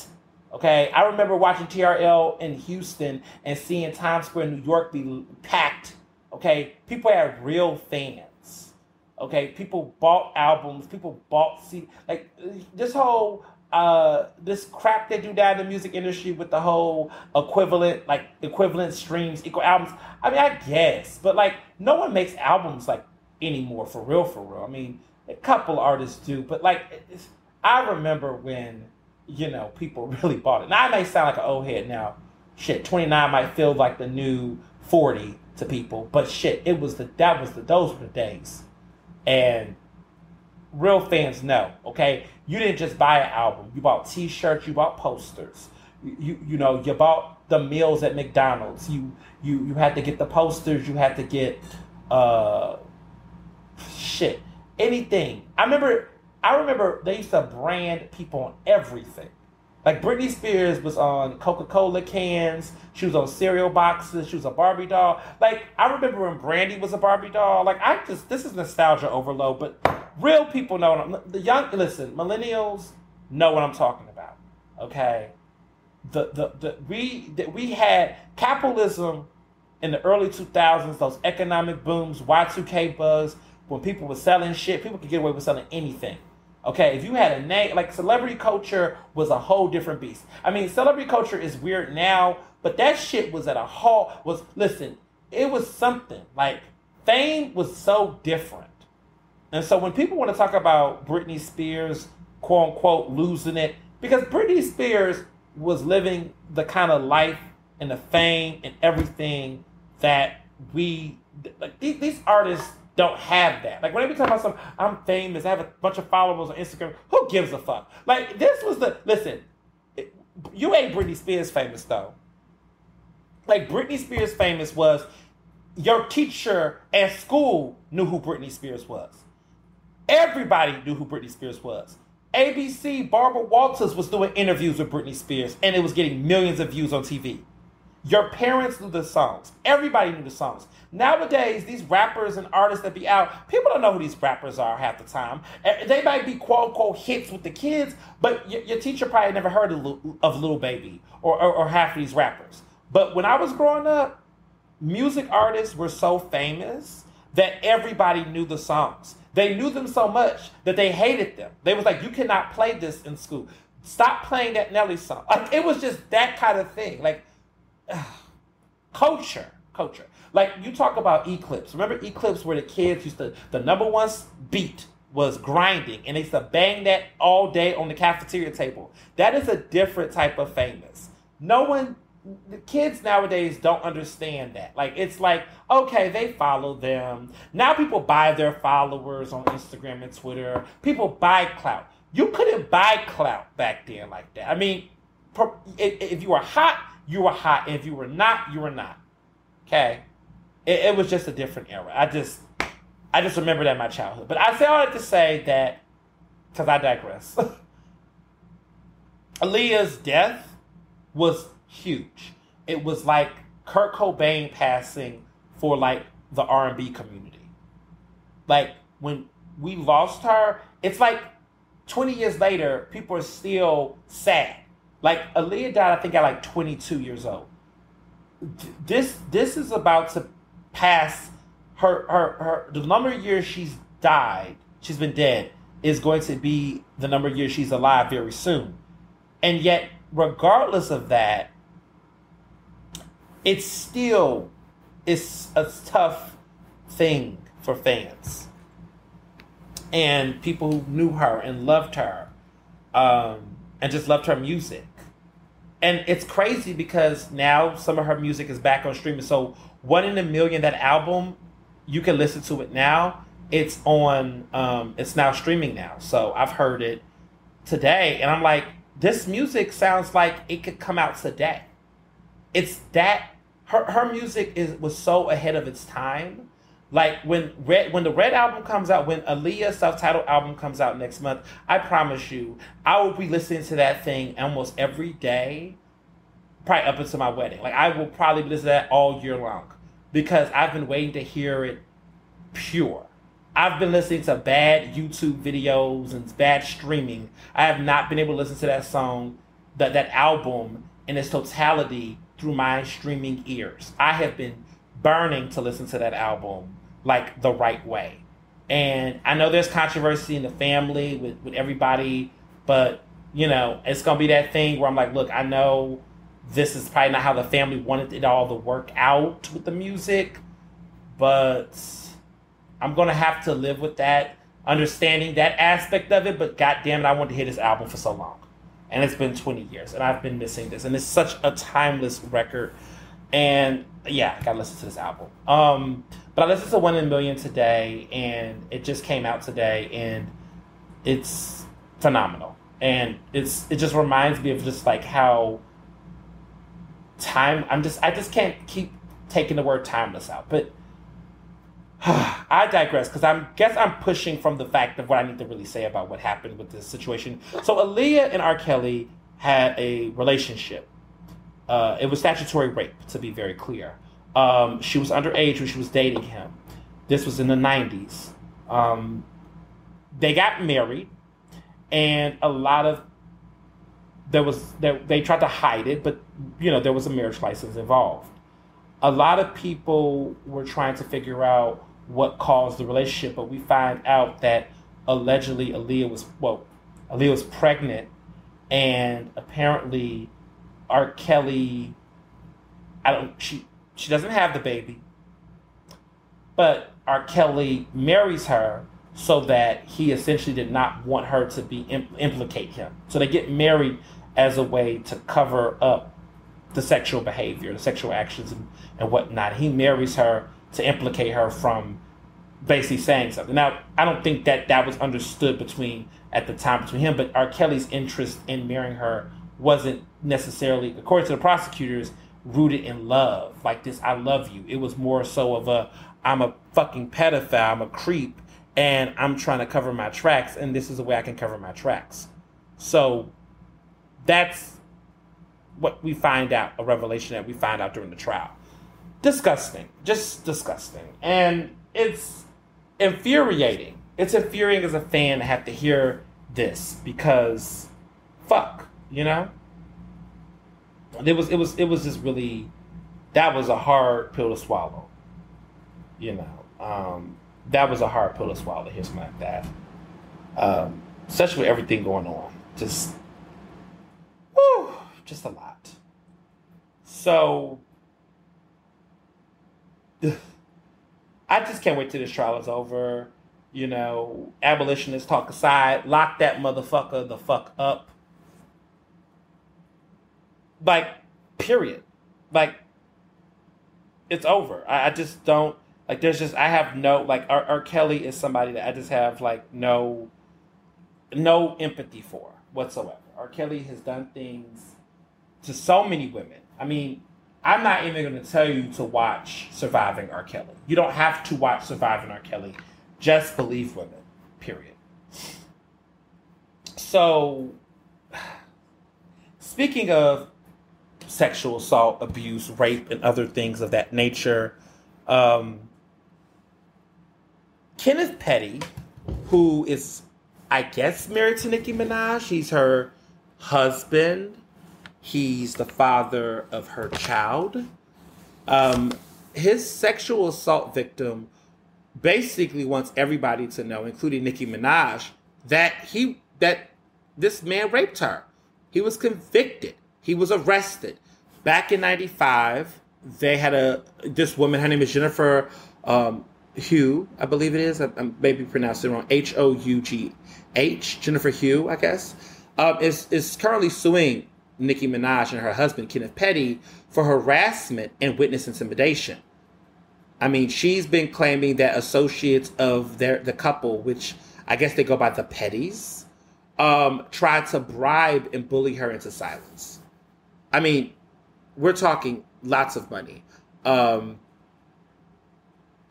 Okay, I remember watching TRL in Houston and seeing Times Square, in New York, be packed. Okay, people had real fans. Okay, people bought albums, people bought CD. Like this whole uh this crap they do down in the music industry with the whole equivalent like equivalent streams equal albums. I mean i guess but like no one makes albums like anymore for real for real. I mean a couple artists do but like i remember when you know people really bought it. Now i may sound like an old head now. Shit 29 might feel like the new 40 to people but shit it was the that was the those were the days and real fans know, okay? You didn't just buy an album. You bought t-shirts, you bought posters. You you know, you bought the meals at McDonald's. You you you had to get the posters, you had to get uh shit. Anything. I remember I remember they used to brand people on everything. Like Britney Spears was on Coca Cola cans. She was on cereal boxes. She was a Barbie doll. Like I remember when Brandy was a Barbie doll. Like I just this is nostalgia overload, but real people know. the young listen, millennials know what I'm talking about. Okay, the the, the we that we had capitalism in the early 2000s. Those economic booms, Y2K buzz, when people were selling shit, people could get away with selling anything. Okay, if you had a name, like celebrity culture was a whole different beast. I mean, celebrity culture is weird now, but that shit was at a whole, was, listen, it was something. Like, fame was so different. And so when people want to talk about Britney Spears, quote unquote, losing it, because Britney Spears was living the kind of life and the fame and everything that we, like, these, these artists don't have that. Like whenever you talk about some, I'm famous, I have a bunch of followers on Instagram. Who gives a fuck? Like this was the listen. You ain't Britney Spears famous though. Like Britney Spears famous was your teacher at school knew who Britney Spears was. Everybody knew who Britney Spears was. ABC Barbara Walters was doing interviews with Britney Spears and it was getting millions of views on TV. Your parents knew the songs. Everybody knew the songs. Nowadays, these rappers and artists that be out, people don't know who these rappers are half the time. Eh, they might be quote unquote hits with the kids, but your, teacher probably never heard of, Lil Baby or, or, or half these rappers. But when I was growing up, music artists were so famous that everybody knew the songs. They knew them so much that they hated them. They was like, you cannot play this in school. Stop playing that Nelly song. Like, it was just that kind of thing. Like culture, culture. Like you talk about Clipse. Remember Clipse where the kids used to the number one beat was grinding and they used to bang that all day on the cafeteria table. That is a different type of famous. No one the kids nowadays don't understand that. Like it's like, okay, they follow them. Now people buy their followers on Instagram and Twitter. People buy clout. You couldn't buy clout back then like that. I mean, if you were hot, you were hot. If you were not, you were not. Okay? It, it was just a different era. I just I just remember that in my childhood. But I say all that to say that because I digress. Aaliyah's death was huge. It was like Kurt Cobain passing for like the R and B community. Like when we lost her, it's like 20 years later, people are still sad like Aaliyah died, I think, at like 22 years old. This this is about to pass her her her the number of years she's died, she's been dead, is going to be the number of years she's alive very soon. And yet, regardless of that, it's still it's a tough thing for fans and people who knew her and loved her um, and just loved her music. And it's crazy because now some of her music is back on streaming. So one in a million, that album, you can listen to it now. It's on. Um, it's now streaming now. So I've heard it today, and I'm like, this music sounds like it could come out today. It's that her her music is was so ahead of its time. Like when red when the red album comes out, when Aaliyah self-titled album comes out next month, I promise you, I will be listening to that thing almost every day, probably up until my wedding. Like I will probably listen to that all year long because I've been waiting to hear it pure. I've been listening to bad YouTube videos and bad streaming. I have not been able to listen to that song, that that album in its totality through my streaming ears. I have been burning to listen to that album like the right way. And I know there's controversy in the family with, with everybody, but you know, it's gonna be that thing where I'm like, look, I know this is probably not how the family wanted it all to work out with the music, but I'm gonna have to live with that, understanding that aspect of it. But goddamn it, I wanted to hear this album for so long, and it's been 20 years, and I've been missing this, and it's such a timeless record. And yeah, I gotta listen to this album. Um, but I listened to One in a Million today, and it just came out today, and it's phenomenal. And it's it just reminds me of just like how time. I'm just I just can't keep taking the word timeless out, but. I digress because I'm guess I'm pushing from the fact of what I need to really say about what happened with this situation. So Aaliyah and R. Kelly had a relationship uh, it was statutory rape, to be very clear. Um, she was underage when she was dating him. This was in the 90s. Um, they got married, and a lot of there was they, they tried to hide it, but you know there was a marriage license involved. A lot of people were trying to figure out what caused the relationship, but we find out that allegedly Aaliyah was well, Aaliyah was pregnant, and apparently R. Kelly, I don't. She she doesn't have the baby, but R. Kelly marries her so that he essentially did not want her to be implicate him. So they get married as a way to cover up the sexual behavior, the sexual actions, and, and whatnot. He marries her to implicate her from basically saying something. Now, I don't think that that was understood between at the time between him, but R. Kelly's interest in marrying her wasn't necessarily, according to the prosecutors, rooted in love. Like this, I love you. It was more so of a, I'm a fucking pedophile, I'm a creep, and I'm trying to cover my tracks, and this is the way I can cover my tracks. So that's what we find out, a revelation that we find out during the trial. Disgusting. Just disgusting. And it's infuriating. It's infuriating as a fan to have to hear this because fuck you know it was it was it was just really that was a hard pill to swallow you know um, that was a hard pill to swallow something like that um, especially with everything going on just whew, just a lot so I just can't wait till this trial is over. You know, abolitionist talk aside, lock that motherfucker the fuck up. Like, period. Like, it's over. I, I just don't like. There's just I have no like. R. R. Kelly is somebody that I just have like no, no empathy for whatsoever. R. Kelly has done things to so many women. I mean, I'm not even going to tell you to watch Surviving R. Kelly. You don't have to watch Surviving R. Kelly. Just believe women. Period. So, speaking of sexual assault, abuse, rape, and other things of that nature. Um, Kenneth Petty, who is, I guess, married to Nicki Minaj, he's her husband. He's the father of her child. Um, his sexual assault victim basically wants everybody to know, including Nicki Minaj, that he that this man raped her. He was convicted. He was arrested. Back in '95, they had a this woman. Her name is Jennifer um, Hough, I believe it is. I, I maybe pronounced it wrong. H O U G H. Jennifer Hough, I guess, um, is is currently suing Nicki Minaj and her husband Kenneth Petty for harassment and witness intimidation. I mean, she's been claiming that associates of their the couple, which I guess they go by the Petties, um, tried to bribe and bully her into silence. I mean, we're talking lots of money. Um,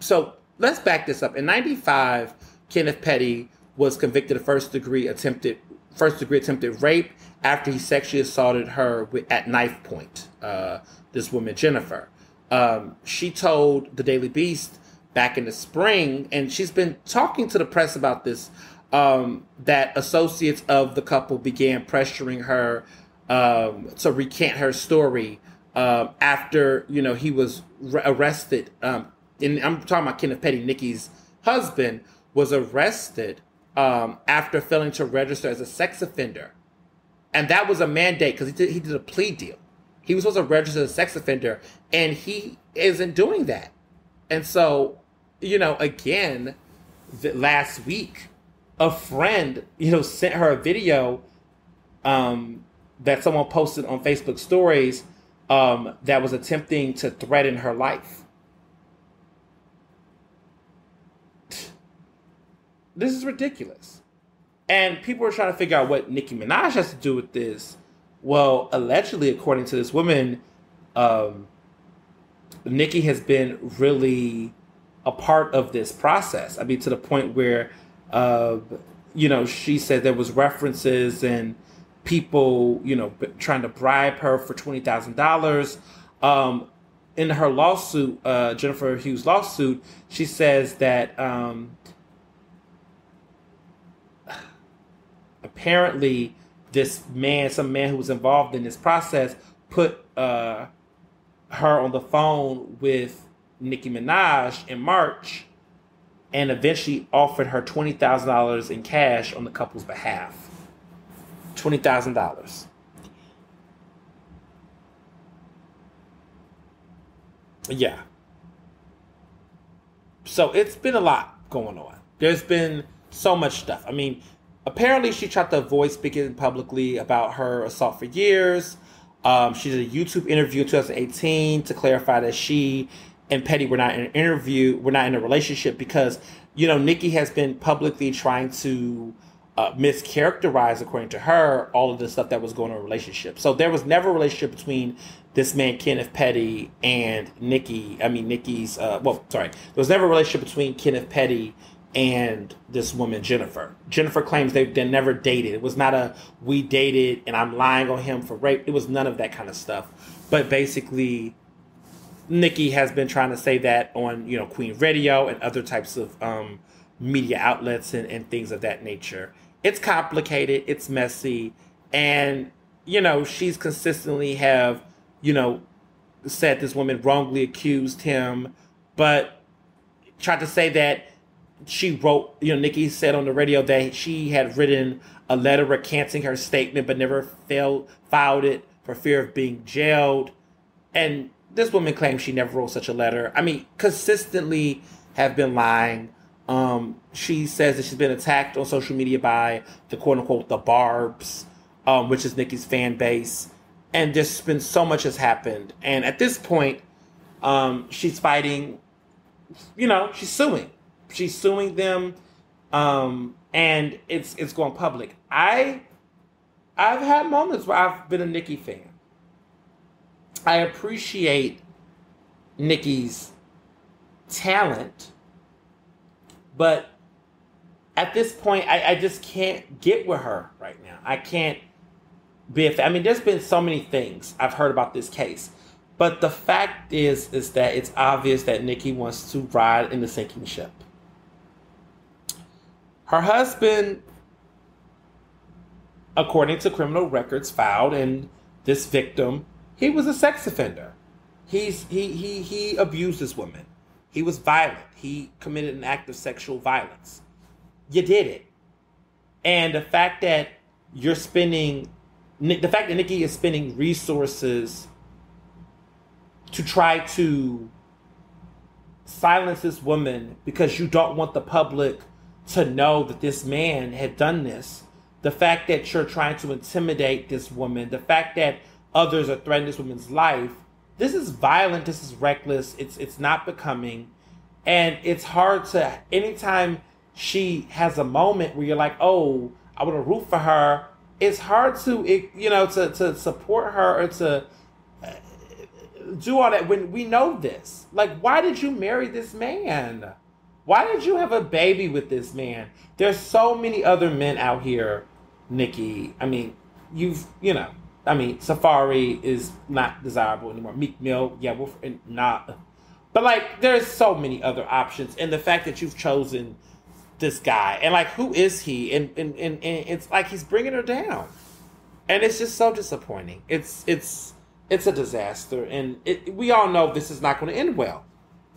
so let's back this up. In '95, Kenneth Petty was convicted of first degree attempted first degree attempted rape after he sexually assaulted her with, at knife point. Uh, this woman Jennifer, um, she told the Daily Beast back in the spring, and she's been talking to the press about this. Um, that associates of the couple began pressuring her um, to recant her story um, after you know he was re- arrested. Um, and I'm talking about Kenneth Petty, Nicki's husband, was arrested um, after failing to register as a sex offender, and that was a mandate because he did he did a plea deal. He was supposed to register as a sex offender, and he isn't doing that. And so, you know, again, the, last week, a friend, you know, sent her a video um, that someone posted on Facebook stories um, that was attempting to threaten her life. This is ridiculous. And people are trying to figure out what Nicki Minaj has to do with this. Well, allegedly, according to this woman, um, Nicki has been really a part of this process. I mean, to the point where, uh, you know, she said there was references and people, you know, trying to bribe her for twenty thousand um, dollars. In her lawsuit, uh, Jennifer Hough's lawsuit, she says that um, apparently this man, some man who was involved in this process, put uh, her on the phone with Nicki Minaj in March and eventually offered her $20,000 in cash on the couple's behalf. $20,000. Yeah. So it's been a lot going on. There's been so much stuff. I mean, apparently she tried to avoid speaking publicly about her assault for years. Um, she did a YouTube interview in 2018 to clarify that she and Petty were not in an interview, were not in a relationship because, you know, Nicki has been publicly trying to uh, mischaracterized, according to her, all of the stuff that was going on in relationship. So there was never a relationship between this man Kenneth Petty and Nicki. I mean Nicki's. Uh, well, sorry, there was never a relationship between Kenneth Petty and this woman Jennifer. Jennifer claims they they never dated. It was not a we dated and I'm lying on him for rape. It was none of that kind of stuff. But basically, Nicki has been trying to say that on you know Queen Radio and other types of um, media outlets and, and things of that nature it's complicated, it's messy, and you know, she's consistently have, you know, said this woman wrongly accused him, but tried to say that she wrote, you know, Nicki said on the radio that she had written a letter recanting her statement but never failed, filed it for fear of being jailed. And this woman claims she never wrote such a letter. I mean, consistently have been lying. Um, she says that she's been attacked on social media by the quote unquote the Barbs, um, which is Nicki's fan base. And there's been so much has happened. And at this point, um, she's fighting, you know, she's suing. She's suing them. Um, and it's it's going public. I I've had moments where I've been a Nicki fan. I appreciate Nicki's talent but at this point, I, I just can't get with her right now. I can't be. I mean, there's been so many things I've heard about this case, but the fact is, is that it's obvious that Nicki wants to ride in the sinking ship. Her husband, according to criminal records filed, and this victim, he was a sex offender. He's he he he abused this woman He was violent. He committed an act of sexual violence. You did it. And the fact that you're spending, the fact that Nicki is spending resources to try to silence this woman because you don't want the public to know that this man had done this. The fact that you're trying to intimidate this woman, the fact that others are threatening this woman's life, this is violent, this is reckless, it's it's not becoming. And it's hard to anytime she has a moment where you're like, oh, I want to root for her. It's hard to, it, you know, to, to support her or to uh, do all that when we know this. Like, why did you marry this man? Why did you have a baby with this man? There's so many other men out here, Nicki. I mean, you've, you know, I mean, Safaree is not desirable anymore. Meek Mill, yeah, we're not. But like, there's so many other options, and the fact that you've chosen this guy, and like, who is he? And and and, and it's like he's bringing her down, and it's just so disappointing. It's it's it's a disaster, and it, we all know this is not going to end well.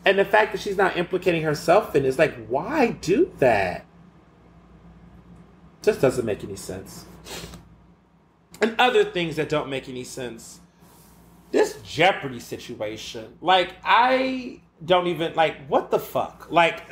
And the fact that she's not implicating herself in it is like, why do that? Just doesn't make any sense. And other things that don't make any sense. This Jeopardy situation, like, I don't even, like, what the fuck? Like,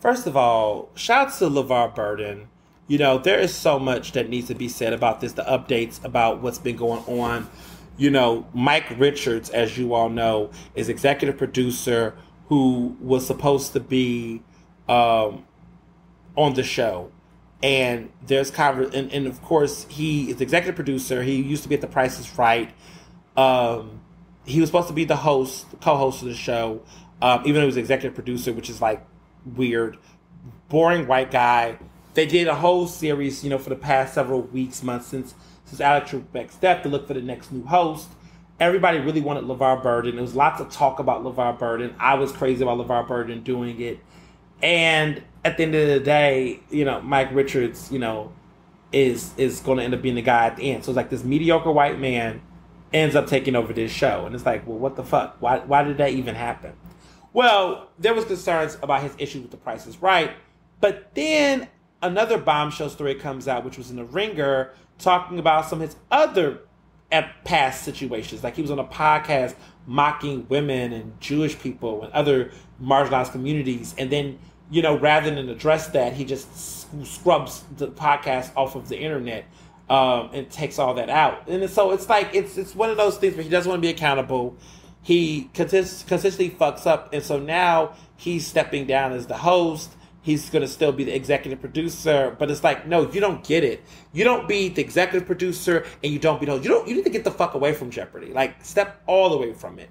first of all, shouts to LeVar Burton. You know, there is so much that needs to be said about this, the updates about what's been going on you know, Mike Richards, as you all know, is executive producer who was supposed to be um, on the show. And there's conver- and, and of course he is executive producer. He used to be at The Price is Right. Um, he was supposed to be the host, co-host of the show, um, even though he was executive producer, which is like weird, boring white guy. They did a whole series, you know, for the past several weeks, months since since Alex Trebek's death to look for the next new host. Everybody really wanted LeVar Burton. There was lots of talk about LeVar Burton. I was crazy about LeVar Burton doing it. And at the end of the day, you know, Mike Richards, you know, is is going to end up being the guy at the end. So it's like this mediocre white man ends up taking over this show, and it's like, well, what the fuck? Why why did that even happen? Well, there was concerns about his issue with the Price is Right, but then another bombshell story comes out, which was in the Ringer, talking about some of his other past situations. Like he was on a podcast mocking women and Jewish people and other marginalized communities. And then, you know, rather than address that, he just scrubs the podcast off of the internet um, and takes all that out. And so it's like, it's, it's one of those things where he doesn't want to be accountable. He consist- consistently fucks up. And so now he's stepping down as the host he's going to still be the executive producer. But it's like, no, you don't get it. You don't be the executive producer and you don't be the host. You don't. You need to get the fuck away from Jeopardy. Like, step all the way from it.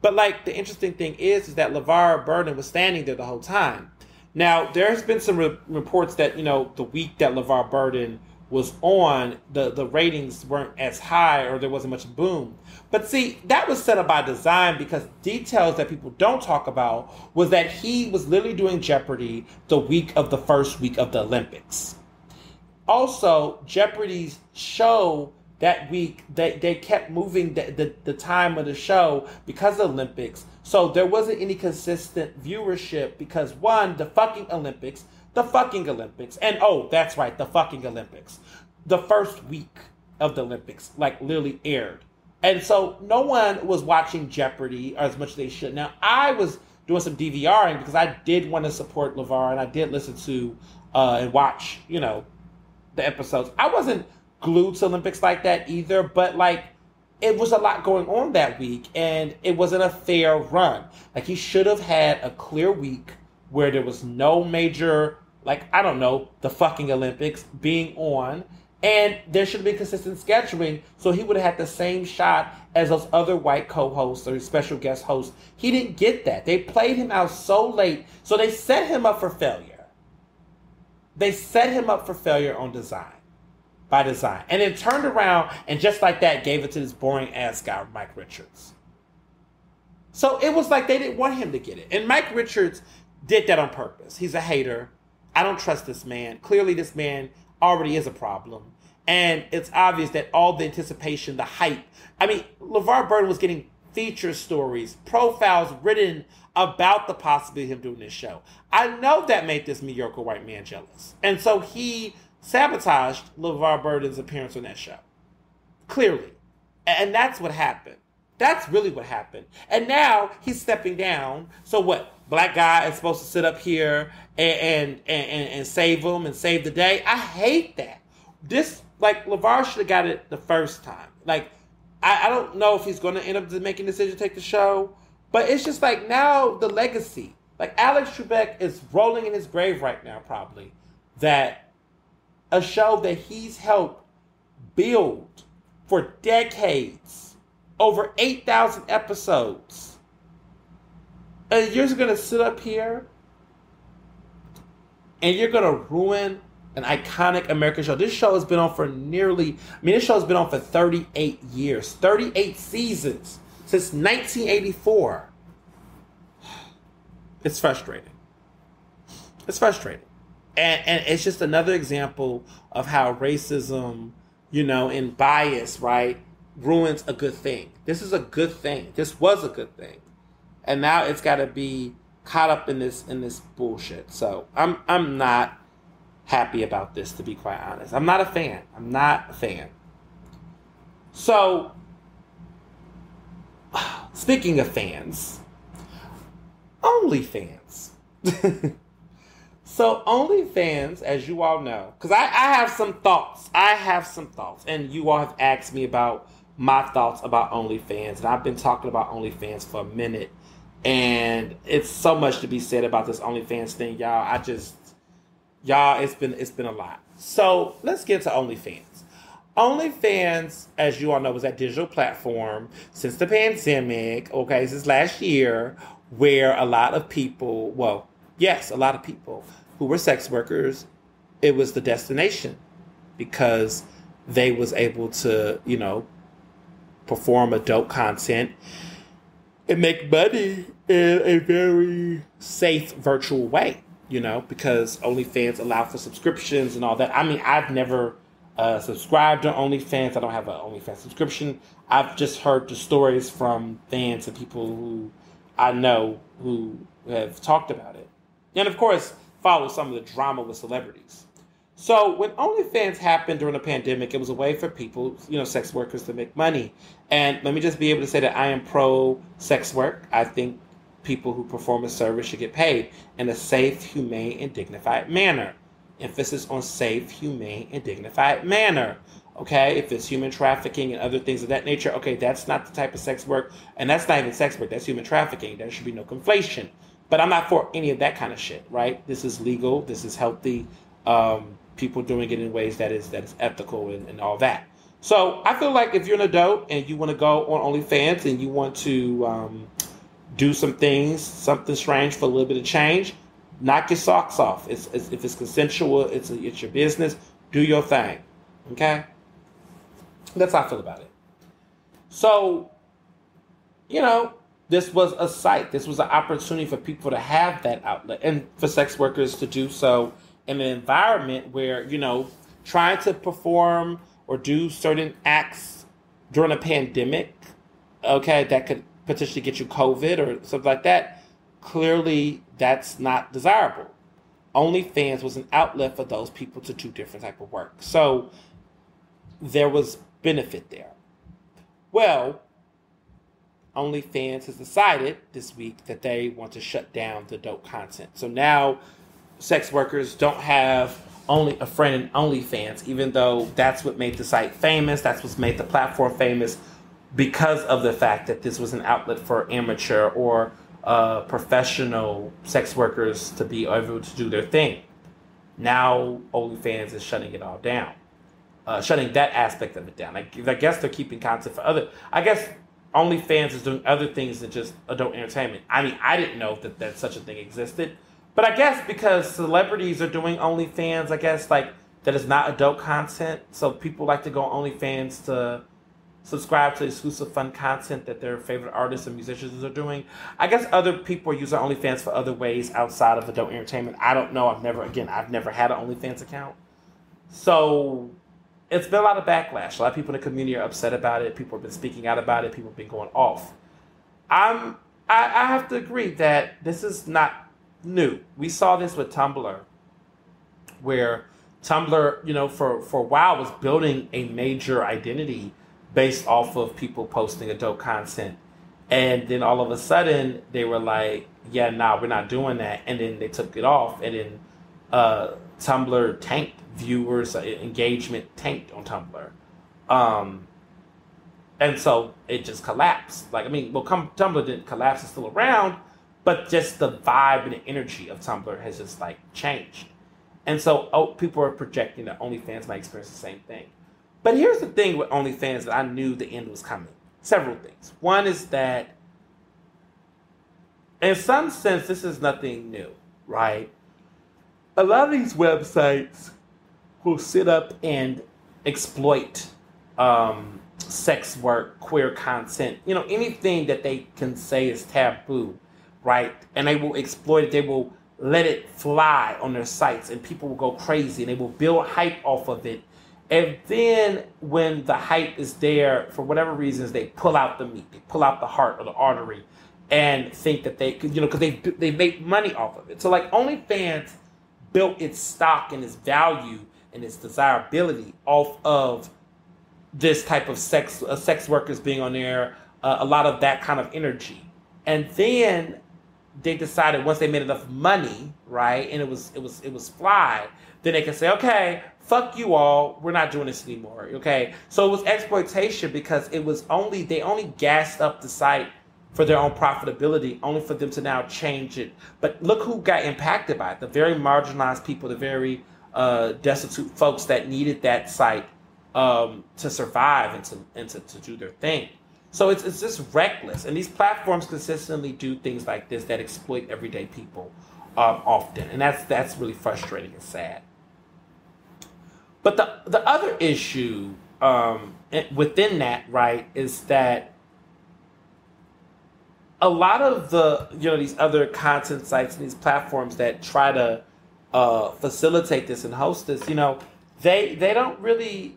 But like, the interesting thing is, is that LeVar Burton was standing there the whole time. Now, there's been some re- reports that you know the week that LeVar Burton was on, the, the ratings weren't as high or there wasn't much boom. But see, that was set up by design because details that people don't talk about was that he was literally doing Jeopardy the week of the first week of the Olympics. Also, Jeopardy's show that week, they, they kept moving the, the, the time of the show because of the Olympics. So there wasn't any consistent viewership because one, the fucking Olympics, the fucking Olympics. And oh, that's right, the fucking Olympics. The first week of the Olympics, like literally aired. And so no one was watching Jeopardy as much as they should. Now, I was doing some DVRing because I did want to support LeVar and I did listen to uh, and watch, you know, the episodes. I wasn't glued to Olympics like that either, but like it was a lot going on that week and it wasn't a fair run. Like he should have had a clear week where there was no major like I don't know, the fucking Olympics being on, and there should have been consistent scheduling, so he would have had the same shot as those other white co-hosts or special guest hosts. He didn't get that. They played him out so late, so they set him up for failure. They set him up for failure on design, by design, and then turned around and just like that gave it to this boring ass guy, Mike Richards. So it was like they didn't want him to get it, and Mike Richards did that on purpose. He's a hater. I don't trust this man. Clearly, this man already is a problem. And it's obvious that all the anticipation, the hype. I mean, LeVar Burton was getting feature stories, profiles written about the possibility of him doing this show. I know that made this mediocre white man jealous. And so he sabotaged LeVar Burton's appearance on that show. Clearly. And that's what happened. That's really what happened. And now he's stepping down. So what? Black guy is supposed to sit up here and and and, and save him and save the day. I hate that. This like LeVar should have got it the first time. Like I, I don't know if he's going to end up making a decision to take the show, but it's just like now the legacy. Like Alex Trebek is rolling in his grave right now, probably that a show that he's helped build for decades, over 8,000 episodes. And you're just going to sit up here and you're going to ruin an iconic American show. This show has been on for nearly, I mean, this show has been on for 38 years, 38 seasons since 1984. It's frustrating. It's frustrating. And, and it's just another example of how racism, you know, and bias, right, ruins a good thing. This is a good thing. This was a good thing. And now it's got to be caught up in this in this bullshit. So I'm I'm not happy about this to be quite honest. I'm not a fan. I'm not a fan. So speaking of fans, OnlyFans. so OnlyFans, as you all know, because I, I have some thoughts. I have some thoughts, and you all have asked me about my thoughts about OnlyFans, and I've been talking about OnlyFans for a minute, and it's so much to be said about this OnlyFans thing, y'all. I just, y'all, it's been it's been a lot. So let's get to OnlyFans. OnlyFans, as you all know, was that digital platform since the pandemic. Okay, since last year, where a lot of people, well, yes, a lot of people who were sex workers, it was the destination because they was able to, you know, perform adult content and make money in a very safe virtual way, you know, because OnlyFans allow for subscriptions and all that. I mean, I've never uh, subscribed to OnlyFans. I don't have an OnlyFans subscription. I've just heard the stories from fans and people who I know who have talked about it. And of course, follow some of the drama with celebrities. So when OnlyFans happened during the pandemic, it was a way for people, you know, sex workers to make money. And let me just be able to say that I am pro sex work. I think people who perform a service should get paid in a safe, humane, and dignified manner. Emphasis on safe, humane, and dignified manner. Okay, if it's human trafficking and other things of that nature, okay, that's not the type of sex work, and that's not even sex work, that's human trafficking. There should be no conflation. But I'm not for any of that kind of shit, right? This is legal, this is healthy, um, people doing it in ways that is that is ethical and, and all that. So I feel like if you're an adult and you want to go on OnlyFans and you want to um, do some things, something strange for a little bit of change, knock your socks off. It's, it's if it's consensual, it's a, it's your business. Do your thing, okay? That's how I feel about it. So, you know, this was a site. This was an opportunity for people to have that outlet and for sex workers to do so in an environment where, you know, trying to perform or do certain acts during a pandemic, okay, that could potentially get you COVID or something like that, clearly that's not desirable. OnlyFans was an outlet for those people to do different type of work. So there was benefit there. Well, OnlyFans has decided this week that they want to shut down the dope content. So now sex workers don't have only a friend in OnlyFans, even though that's what made the site famous, that's what's made the platform famous because of the fact that this was an outlet for amateur or uh, professional sex workers to be able to do their thing. Now OnlyFans is shutting it all down uh, shutting that aspect of it down. I, I guess they're keeping content for other. I guess OnlyFans is doing other things than just adult entertainment. I mean, I didn't know that that such a thing existed, but I guess because celebrities are doing OnlyFans, I guess like that is not adult content. So people like to go on OnlyFans to subscribe to exclusive fun content that their favorite artists and musicians are doing. I guess other people are using OnlyFans for other ways outside of adult entertainment. I don't know. I've never, again, I've never had an OnlyFans account. So it's been a lot of backlash. A lot of people in the community are upset about it. People have been speaking out about it. People have been going off. I'm I, I have to agree that this is not new. We saw this with Tumblr, where Tumblr, you know, for for a while was building a major identity based off of people posting adult content. And then all of a sudden they were like, yeah, nah, we're not doing that. And then they took it off. And then uh, Tumblr tanked viewers, uh, engagement tanked on Tumblr. Um, and so it just collapsed. Like, I mean, well, come, Tumblr didn't collapse, it's still around, but just the vibe and the energy of Tumblr has just like changed. And so oh, people are projecting that OnlyFans might experience the same thing. But here's the thing with OnlyFans that I knew the end was coming. Several things. One is that, in some sense, this is nothing new, right? A lot of these websites will sit up and exploit um, sex work, queer content, you know, anything that they can say is taboo, right? And they will exploit it. They will let it fly on their sites, and people will go crazy, and they will build hype off of it and then when the hype is there, for whatever reasons, they pull out the meat, they pull out the heart or the artery, and think that they could, you know, because they they make money off of it. So like OnlyFans built its stock and its value and its desirability off of this type of sex uh, sex workers being on there, uh, a lot of that kind of energy, and then they decided once they made enough money, right, and it was it was it was fly, then they can say, okay, fuck you all, we're not doing this anymore. Okay. So it was exploitation because it was only they only gassed up the site for their own profitability, only for them to now change it. But look who got impacted by it. The very marginalized people, the very uh, destitute folks that needed that site um, to survive and to and to, to do their thing. So it's it's just reckless. And these platforms consistently do things like this that exploit everyday people um, often. And that's that's really frustrating and sad. But the the other issue um, within that, right, is that a lot of the you know these other content sites and these platforms that try to uh, facilitate this and host this, you know, they they don't really.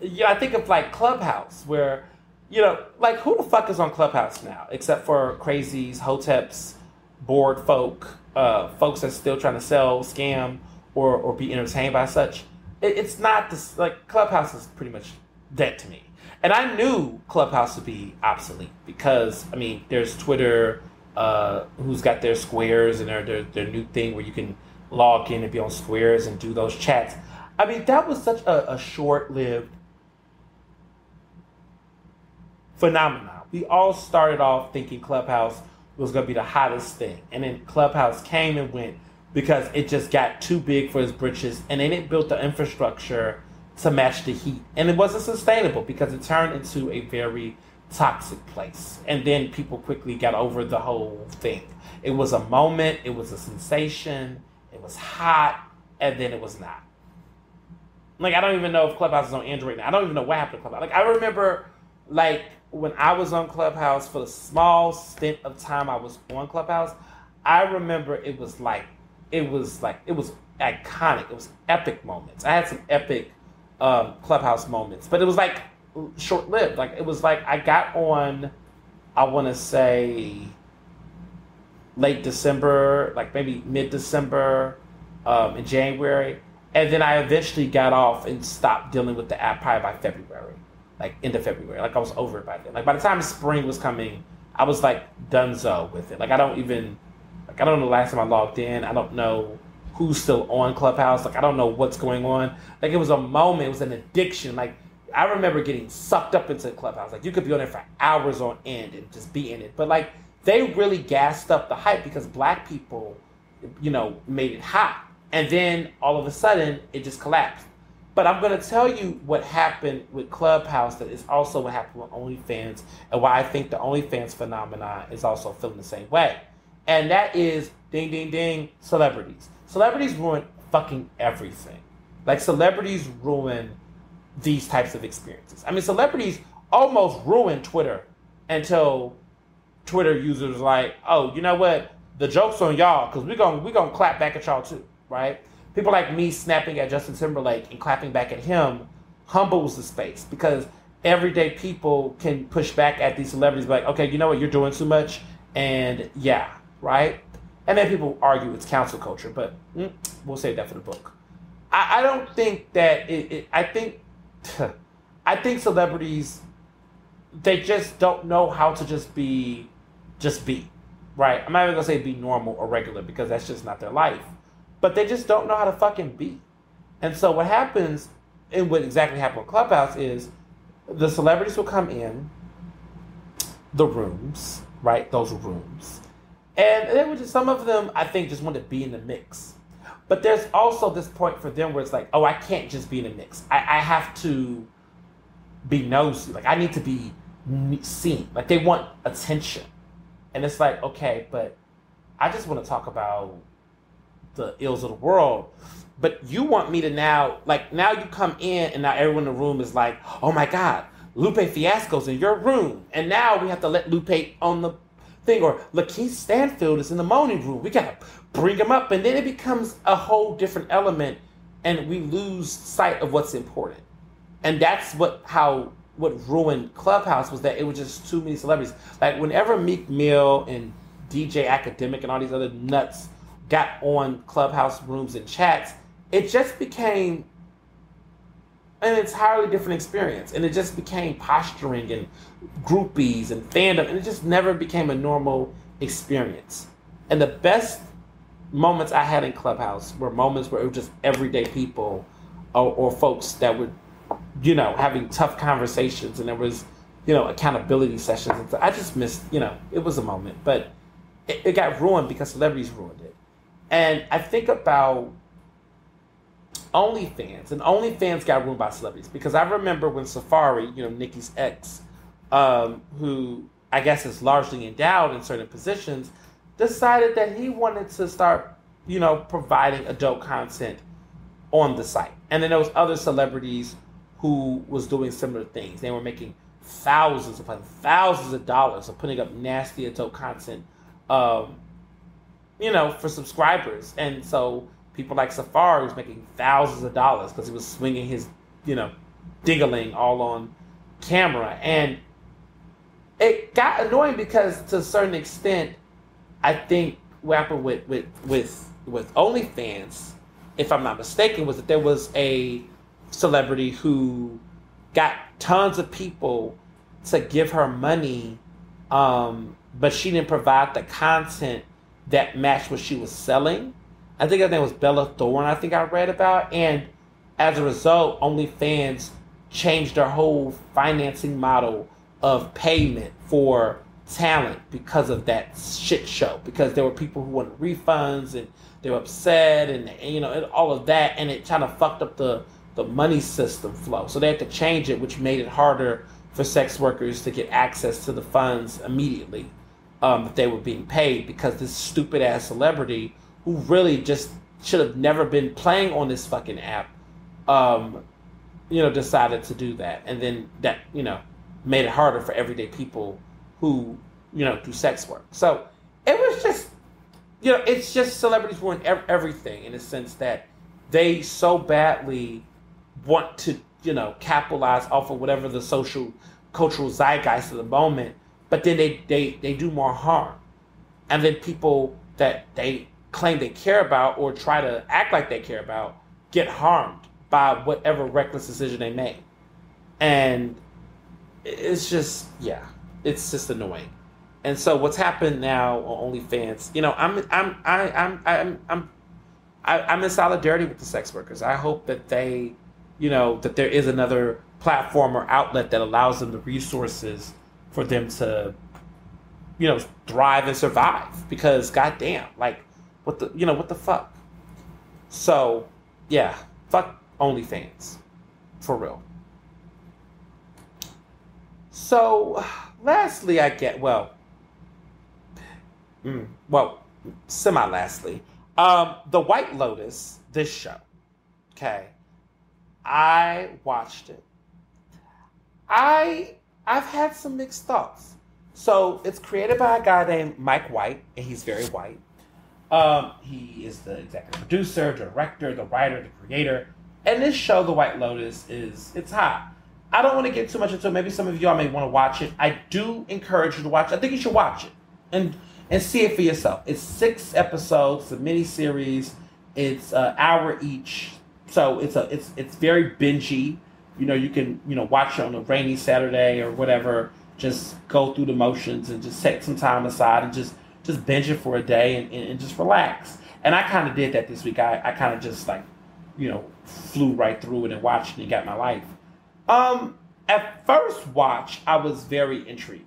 Yeah, I think of like Clubhouse, where you know, like who the fuck is on Clubhouse now, except for crazies, hoteps, bored folk, uh, folks that's still trying to sell, scam, or or be entertained by such it, it's not this like Clubhouse is pretty much dead to me. And I knew Clubhouse would be obsolete because I mean, there's Twitter, uh, who's got their squares and their, their their new thing where you can log in and be on squares and do those chats. I mean, that was such a, a short-lived phenomenon. We all started off thinking Clubhouse was going to be the hottest thing, and then Clubhouse came and went because it just got too big for its britches, and then it built the infrastructure to match the heat, and it wasn't sustainable because it turned into a very toxic place, and then people quickly got over the whole thing. It was a moment, it was a sensation, was hot, and then it was not. Like I don't even know if Clubhouse is on Android now. I don't even know what happened to Clubhouse. Like I remember, like when I was on Clubhouse for the small stint of time I was on Clubhouse, I remember it was like it was like it was iconic. It was epic moments. I had some epic um, clubhouse moments, but it was like short lived. Like it was like I got on, I want to say late December, like maybe mid December, um, in January, and then I eventually got off and stopped dealing with the app probably by February, like end of February. Like I was over it by then. Like by the time spring was coming, I was like donezo with it. Like I don't even like I don't know the last time I logged in. I don't know who's still on Clubhouse. Like I don't know what's going on. Like it was a moment. It was an addiction. Like I remember getting sucked up into Clubhouse. Like you could be on there for hours on end and just be in it. But like they really gassed up the hype because black people, you know, made it hot. And then all of a sudden it just collapsed. But I'm going to tell you what happened with Clubhouse that is also what happened with OnlyFans and why I think the OnlyFans phenomenon is also feeling the same way and that is ding ding ding celebrities. Celebrities ruin fucking everything. Like celebrities ruin these types of experiences. I mean, celebrities almost ruin Twitter until Twitter users like, oh, you know what? The joke's on y'all because we're gonna we gonna clap back at y'all too, right? People like me snapping at Justin Timberlake and clapping back at him humbles the space because everyday people can push back at these celebrities, like, okay, you know what, you're doing too much, and yeah, right. And then people argue it's council culture, but mm, we'll save that for the book. I, I don't think that it, it I think I think celebrities they just don't know how to just be just be right. I'm not even gonna say be normal or regular because that's just not their life. But they just don't know how to fucking be. And so what happens and what exactly happened with Clubhouse is the celebrities will come in the rooms, right? Those rooms. And they would just some of them I think just want to be in the mix. But there's also this point for them where it's like, oh, I can't just be in the mix. I, I have to be nosy. Like I need to be seen. Like they want attention. And it's like, okay, but I just want to talk about the ills of the world. But you want me to now, like now you come in and now everyone in the room is like, oh my God, Lupe Fiasco's in your room. And now we have to let Lupe on the thing. Or LaKeith Stanfield is in the moaning room. We got to bring him up. And then it becomes a whole different element and we lose sight of what's important and that's what how what ruined Clubhouse was that it was just too many celebrities. Like whenever Meek Mill and DJ Akademiks and all these other nuts got on Clubhouse rooms and chats, it just became an entirely different experience. And it just became posturing and groupies and fandom, and it just never became a normal experience. And the best moments I had in Clubhouse were moments where it was just everyday people or, or folks that were, you know, having tough conversations and there was, you know, accountability sessions. And so I just missed, you know, it was a moment, but it, it got ruined because celebrities ruined it. And I think about OnlyFans, and OnlyFans got ruined by celebrities because I remember when Safaree, you know, Nicki's ex, um, who I guess is largely endowed in certain positions, decided that he wanted to start, you know, providing adult content on the site. And then there was other celebrities who was doing similar things. They were making thousands upon thousands of dollars of putting up nasty adult content, um, you know, for subscribers. And so people like Safaree was making thousands of dollars because he was swinging his, you know, diggling all on camera. And it got annoying because to a certain extent, I think what happened with with with with OnlyFans, if I'm not mistaken, was that there was a celebrity who got tons of people to give her money, um, but she didn't provide the content that matched what she was selling. I think her name was Bella Thorne, I think I read about. And as a result, OnlyFans changed their whole financing model of payment for talent because of that shit show. Because there were people who wanted refunds and they were upset and, and you know, and all of that. And it kind of fucked up the the money system flow. So they had to change it, which made it harder for sex workers to get access to the funds immediately um, that they were being paid because this stupid ass celebrity who really just should have never been playing on this fucking app, um, you know, decided to do that. And then that, you know, made it harder for everyday people who, you know, do sex work. So it was just, you know, it's just celebrities ruin everything in the sense that they so badly want to, you know, capitalize off of whatever the social cultural zeitgeist of the moment, but then they, they, they do more harm. And then people that they claim they care about or try to act like they care about get harmed by whatever reckless decision they make. And it's just, yeah, it's just annoying. And so what's happened now on OnlyFans, you know, I'm I'm I, I'm I'm I'm I, I'm in solidarity with the sex workers. I hope that they you know, that there is another platform or outlet that allows them the resources for them to, you know, thrive and survive. Because goddamn, like, what the, you know, what the fuck? So, yeah, fuck OnlyFans, for real. So, lastly, I get well, mm, well, semi lastly, um, the White Lotus, this show, okay I watched it. I I've had some mixed thoughts. So it's created by a guy named Mike White, and he's very white. Um, he is the executive producer, director, the writer, the creator. And this show, The White Lotus, is it's hot. I don't want to get too much into it. Maybe some of y'all may want to watch it. I do encourage you to watch. it. I think you should watch it and and see it for yourself. It's six episodes, a mini series. It's an hour each, so it's a it's it's very bingey. You know, you can you know watch it on a rainy Saturday or whatever. Just go through the motions and just take some time aside and just just binge it for a day and, and, and just relax. And I kind of did that this week. I, I kind of just like, you know, flew right through it and watched it and got my life. Um, at first watch, I was very intrigued.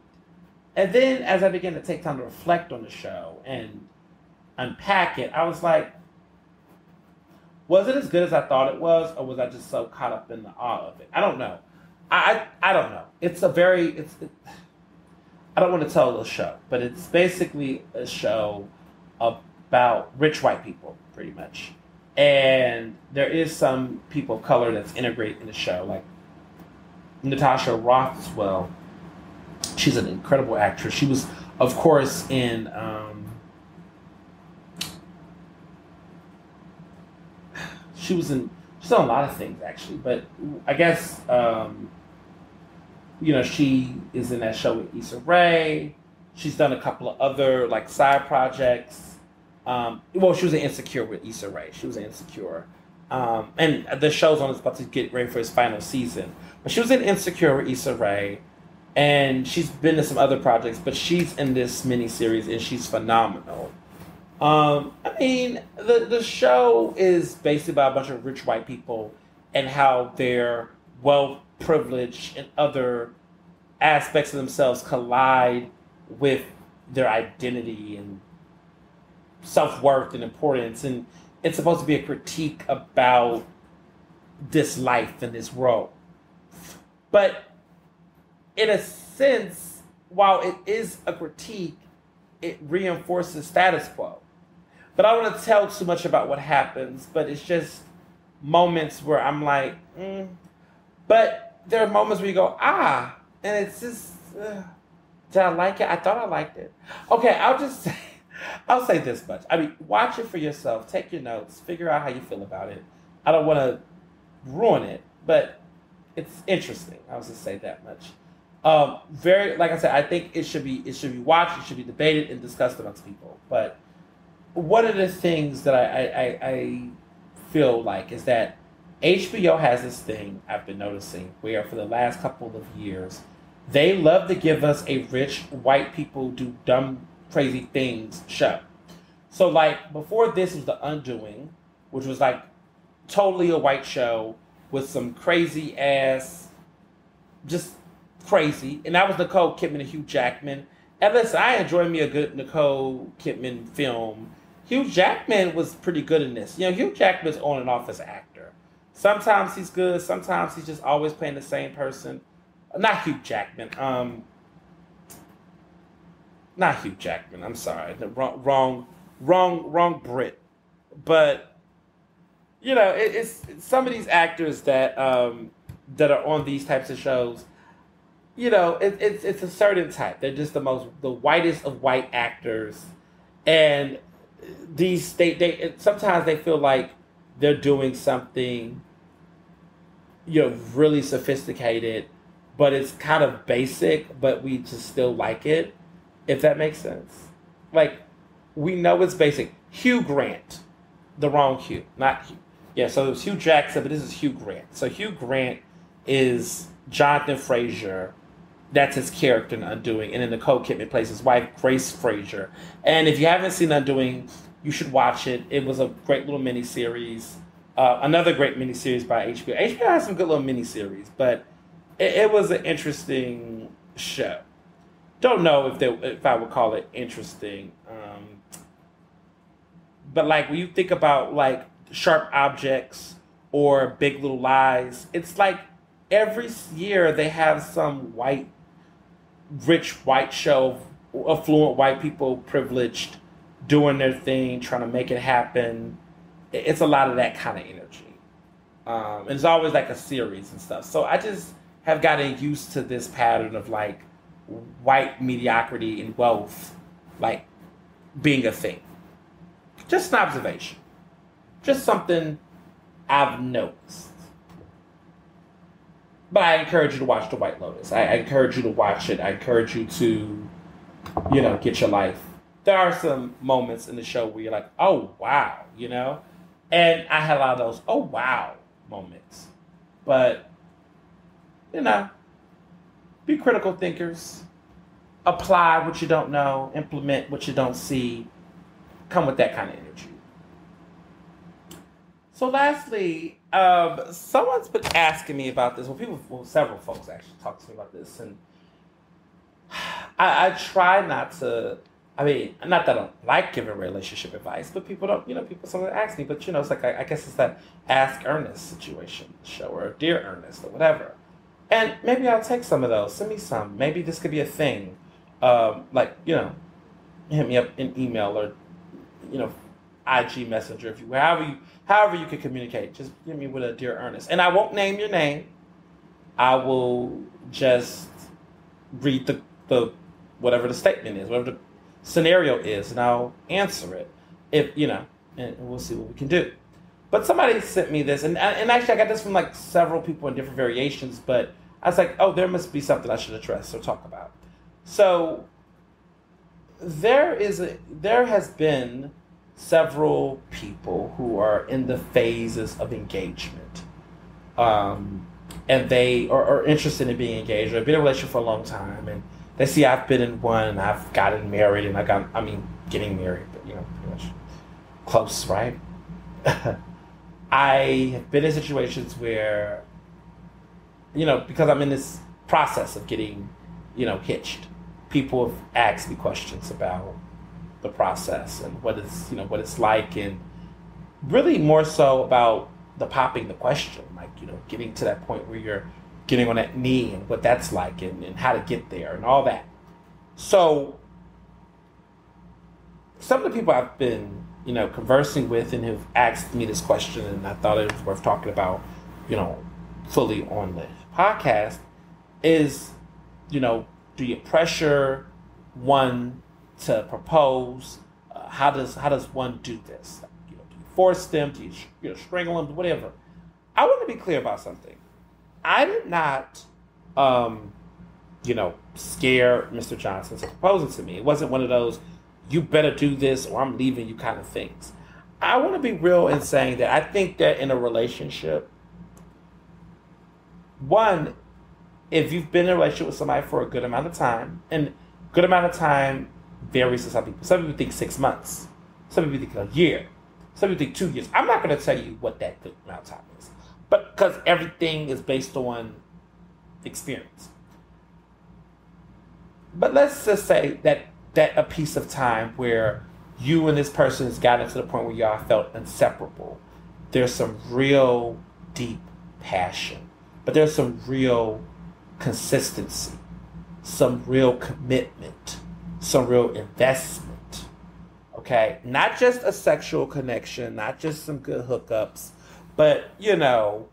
And then as I began to take time to reflect on the show and unpack it, I was like, was it as good as I thought it was, or was I just so caught up in the awe of it? I don't know. I I, I don't know. It's a very it's. It, I don't want to tell the show, but it's basically a show about rich white people, pretty much. And there is some people of color that's integrated in the show, like Natasha Rothwell. She's an incredible actress. She was, of course, in. Um, she was in. She's done a lot of things actually, but I guess um, you know she is in that show with Issa Rae. She's done a couple of other like side projects. Um, well, she was in Insecure with Issa Rae. She was in Insecure. Um, and the show's on is about to get ready for its final season. But she was in Insecure with Issa Rae, and she's been to some other projects, but she's in this miniseries and she's phenomenal. Um, I mean, the the show is basically about a bunch of rich white people and how their wealth, privilege, and other aspects of themselves collide with their identity and self worth and importance. And it's supposed to be a critique about this life and this world. But in a sense, while it is a critique, it reinforces status quo. But I don't want to tell too much about what happens, but it's just moments where I'm like, mm. but there are moments where you go, ah, and it's just, uh, did I like it? I thought I liked it. Okay, I'll just say, I'll say this much. I mean, watch it for yourself. Take your notes. Figure out how you feel about it. I don't want to ruin it, but it's interesting. I was just say that much. Um, very, like I said, I think it should be it should be watched. It should be debated and discussed amongst people. But one of the things that I, I, I feel like is that HBO has this thing I've been noticing where for the last couple of years they love to give us a rich white people do dumb crazy things show. So like before this was The Undoing, which was like totally a white show with some crazy ass, just crazy, and that was Nicole Kidman and Hugh Jackman. And listen, I enjoy me a good Nicole Kidman film. Hugh Jackman was pretty good in this. You know, Hugh Jackman's on and off as an actor. Sometimes he's good. Sometimes he's just always playing the same person. Not Hugh Jackman. Um, not Hugh Jackman. I'm sorry, the wrong, wrong, wrong, wrong Brit. But you know, it, it's, it's, some of these actors that um, that are on these types of shows. You know, it, it's it's a certain type. They're just the most the whitest of white actors, and these they they sometimes they feel like they're doing something. You know, really sophisticated, but it's kind of basic, but we just still like it if that makes sense. Like, we know it's basic. Hugh Grant, the wrong Hugh, not Hugh. Yeah, so it was Hugh Jackson, but this is Hugh Grant. So Hugh Grant is Jonathan Fraser. That's his character in Undoing. And then Nicole Kidman plays his wife, Grace Fraser. And if you haven't seen Undoing, you should watch it. It was a great little mini series. Uh, another great mini series by HBO. HBO has some good little mini series, but it, it was an interesting show don't know if they if I would call it interesting. Um, but like when you think about like sharp objects or big little lies, it's like every year they have some white, rich white show, affluent white people, privileged, doing their thing, trying to make it happen. It's a lot of that kind of energy. Um, and it's always like a series and stuff. So I just have gotten used to this pattern of like white mediocrity and wealth like being a thing. Just an observation. Just something I've noticed. But I encourage you to watch The White Lotus. I, I encourage you to watch it. I encourage you to, you know, get your life. There are some moments in the show where you're like, oh wow, you know, and I had a lot of those oh wow moments, but you know, be critical thinkers. Apply what you don't know, implement what you don't see. Come with that kind of energy. So, lastly, um, someone's been asking me about this. Well, people, well, several folks actually talked to me about this, and I, I try not to. I mean, not that I don't like giving relationship advice, but people don't. You know, people sometimes ask me, but you know, it's like I, I guess it's that ask Ernest situation show or dear Ernest or whatever. And maybe I'll take some of those. Send me some. Maybe this could be a thing. Um, like you know, hit me up in email or you know, IG Messenger if you however you however you can communicate. Just give me with a dear Ernest, and I won't name your name. I will just read the the whatever the statement is, whatever the scenario is, and I'll answer it. If you know, and we'll see what we can do. But somebody sent me this, and and actually I got this from like several people in different variations. But I was like, oh, there must be something I should address or talk about. So there is a there has been several people who are in the phases of engagement. Um, and they are, are, interested in being engaged or been in a relationship for a long time and they see I've been in one, and I've gotten married and I got I mean getting married, but you know, pretty much close, right? I have been in situations where you know, because I'm in this process of getting, you know, hitched, people have asked me questions about the process and what it's you know what it's like and really more so about the popping the question like you know getting to that point where you're getting on that knee and what that's like and, and how to get there and all that. So some of the people i've been you know conversing with and who've asked me this question and i thought it was worth talking about you know fully on the podcast is you know do you pressure one to propose? Uh, how does how does one do this? You know, do you force them? Do you, you know, strangle them? Whatever. I want to be clear about something. I did not, um, you know, scare Mr. Johnson to proposing to me. It wasn't one of those "you better do this or I'm leaving you" kind of things. I want to be real in saying that I think that in a relationship, one, if you've been in a relationship with somebody for a good amount of time, and good amount of time varies to some people. Some people think six months. Some people think a year. Some people think two years. I'm not going to tell you what that amount of time is, but because everything is based on experience. But let's just say that that a piece of time where you and this person has gotten to the point where y'all felt inseparable. There's some real deep passion, but there's some real consistency, some real commitment some real investment. Okay? Not just a sexual connection, not just some good hookups, but, you know,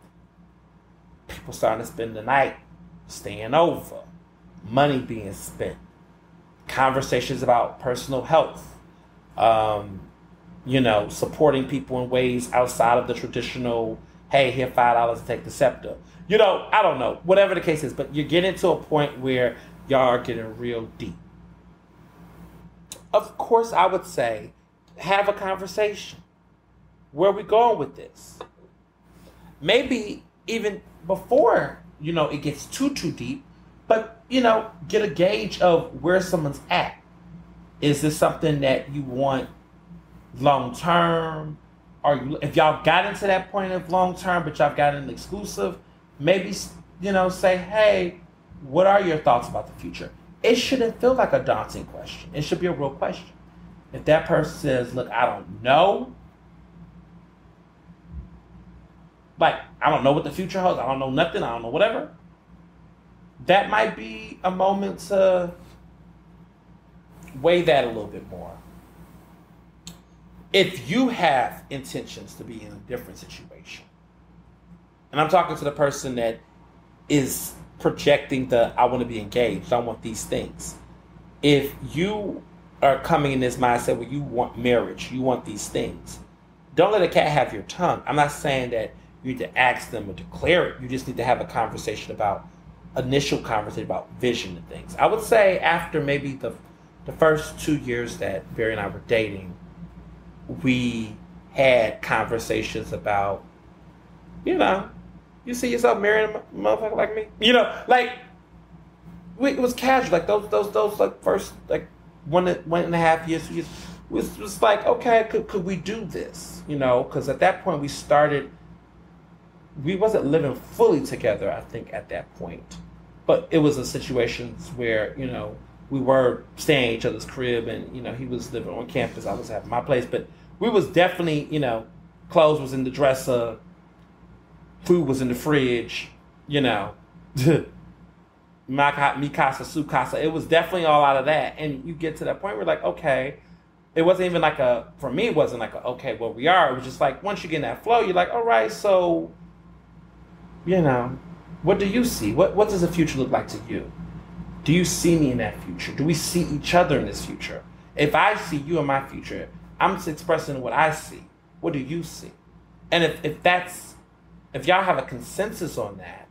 people starting to spend the night staying over, money being spent, conversations about personal health, um, you know, supporting people in ways outside of the traditional, hey, here five dollars to take the SEPTA. You know, I don't know, whatever the case is, but you're getting to a point where y'all are getting real deep of course, I would say have a conversation. Where are we going with this? Maybe even before, you know, it gets too, too deep, but, you know, get a gauge of where someone's at. Is this something that you want long term? Or you, if y'all got into that point of long term, but y'all got an exclusive, maybe, you know, say, hey, what are your thoughts about the future? It shouldn't feel like a daunting question. It should be a real question. If that person says, Look, I don't know, like, I don't know what the future holds, I don't know nothing, I don't know whatever, that might be a moment to weigh that a little bit more. If you have intentions to be in a different situation, and I'm talking to the person that is projecting the I want to be engaged, I want these things. If you are coming in this mindset where you want marriage, you want these things, don't let a cat have your tongue. I'm not saying that you need to ask them or declare it. You just need to have a conversation about initial conversation about vision and things. I would say after maybe the the first two years that Barry and I were dating, we had conversations about, you know, you see yourself marrying a motherfucker like me, you know, like we, it was casual, like those those those like first like one one and a half years, years was was like okay, could could we do this, you know? Because at that point we started. We wasn't living fully together, I think, at that point, but it was a situations where you know we were staying at each other's crib, and you know he was living on campus, I was at my place, but we was definitely you know clothes was in the dresser, food was in the fridge, you know. my casa, su. It was definitely all out of that. And you get to that point where like, okay, it wasn't even like a for me it wasn't like a okay, well we are. It was just like once you get in that flow, you're like, all right, so you know, what do you see? What what does the future look like to you? Do you see me in that future? Do we see each other in this future? If I see you in my future, I'm expressing what I see. What do you see? And if, if that's if y'all have a consensus on that,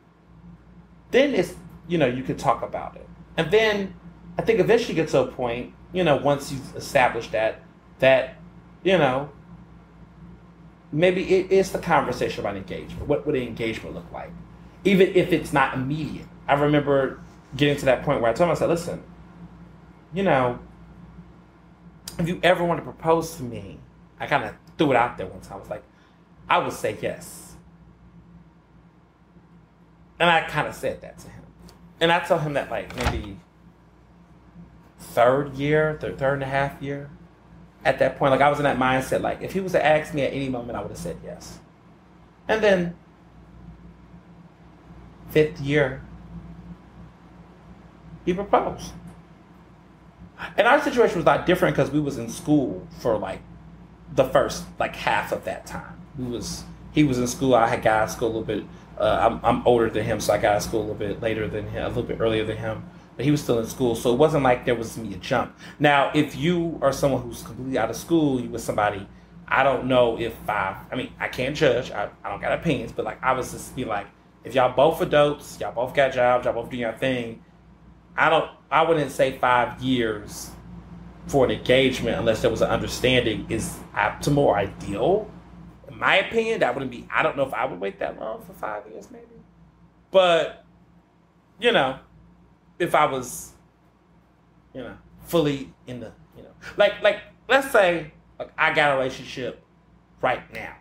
then it's you know, you could talk about it. And then I think eventually get to a point, you know, once you've established that, that, you know, maybe it is the conversation about engagement. What would engagement look like? Even if it's not immediate. I remember getting to that point where I told myself, listen, you know, if you ever want to propose to me, I kind of threw it out there one time. I was like, I would say yes. And I kind of said that to him and I told him that like maybe third year, third, third and a half year. At that point, like I was in that mindset, like if he was to ask me at any moment, I would have said yes. And then fifth year, he proposed. And our situation was a lot different because we was in school for like the first like half of that time. We was he was in school. I had got school a little bit uh, I'm, I'm older than him, so I got out of school a little bit later than him, a little bit earlier than him. But he was still in school, so it wasn't like there was me a jump. Now, if you are someone who's completely out of school, you with somebody, I don't know if I. I mean, I can't judge. I, I don't got opinions, but like I was just be like, if y'all both adults, y'all both got jobs, y'all both doing your thing. I don't. I wouldn't say five years for an engagement unless there was an understanding is optimal or ideal my opinion, that wouldn't be. I don't know if I would wait that long for five years, maybe. But you know, if I was, you know, fully in the, you know, like like let's say like I got a relationship right now,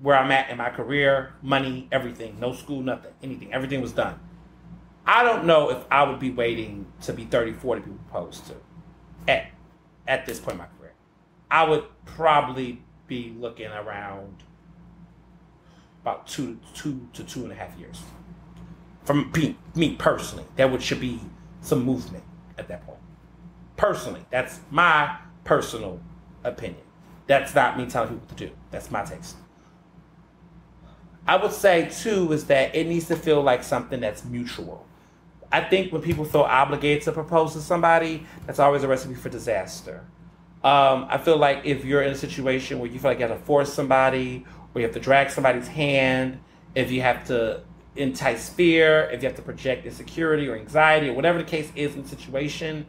where I'm at in my career, money, everything, no school, nothing, anything, everything was done. I don't know if I would be waiting to be 34 to be proposed to at at this point in my career. I would probably be looking around about two, two to two and a half years. From me, me personally, that would should be some movement at that point. Personally, that's my personal opinion. That's not me telling people what to do. That's my taste. I would say too is that it needs to feel like something that's mutual. I think when people feel obligated to propose to somebody, that's always a recipe for disaster. Um, I feel like if you're in a situation where you feel like you have to force somebody, or you have to drag somebody's hand, if you have to entice fear, if you have to project insecurity or anxiety, or whatever the case is in the situation,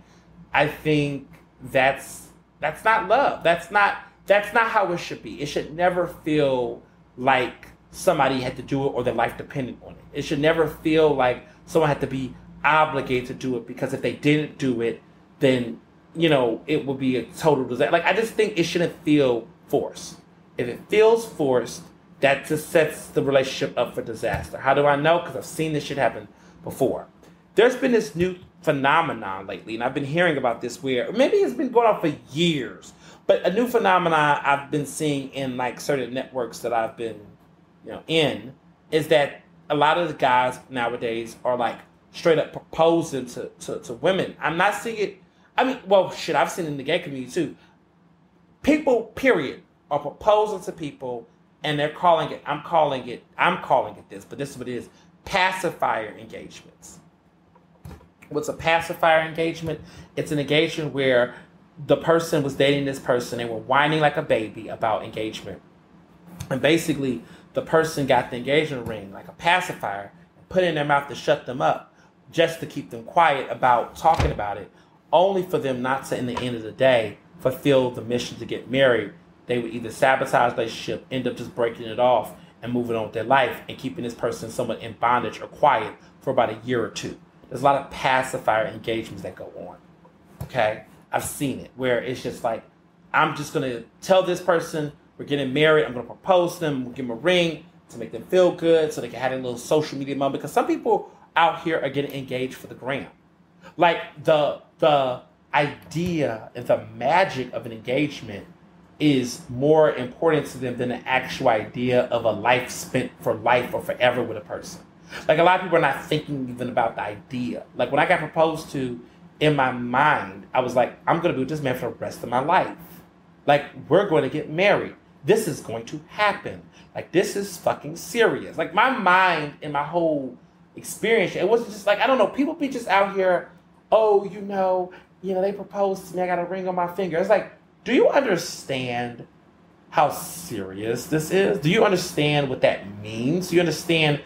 I think that's that's not love. That's not that's not how it should be. It should never feel like somebody had to do it or their life depended on it. It should never feel like someone had to be obligated to do it because if they didn't do it, then you know, it would be a total disaster. Like I just think it shouldn't feel forced. If it feels forced, that just sets the relationship up for disaster. How do I know? Because I've seen this shit happen before. There's been this new phenomenon lately, and I've been hearing about this where maybe it's been going on for years, but a new phenomenon I've been seeing in like certain networks that I've been, you know, in is that a lot of the guys nowadays are like straight up proposing to, to, to women. I'm not seeing it I mean, well, shit, I've seen in the gay community too. People, period, are proposing to people, and they're calling it. I'm calling it. I'm calling it this, but this is what it is: pacifier engagements. What's a pacifier engagement? It's an engagement where the person was dating this person and were whining like a baby about engagement, and basically the person got the engagement ring like a pacifier put it in their mouth to shut them up just to keep them quiet about talking about it, only for them not to, in the end of the day, fulfill the mission to get married. They would either sabotage the relationship, end up just breaking it off, and moving on with their life and keeping this person somewhat in bondage or quiet for about a year or two. There's a lot of pacifier engagements that go on. Okay? I've seen it where it's just like, I'm just gonna tell this person we're getting married, I'm gonna propose to them, we'll give them a ring to make them feel good so they can have a little social media moment. Because some people out here are getting engaged for the gram. Like the the idea and the magic of an engagement is more important to them than the actual idea of a life spent for life or forever with a person. Like a lot of people are not thinking even about the idea. Like when I got proposed to, in my mind, I was like, I'm gonna be with this man for the rest of my life. Like we're going to get married. This is going to happen. Like this is fucking serious. Like my mind and my whole experience, it wasn't just like I don't know. People be just out here. Oh, you know, you know, they proposed to me. I got a ring on my finger. It's like, do you understand how serious this is? Do you understand what that means? Do you understand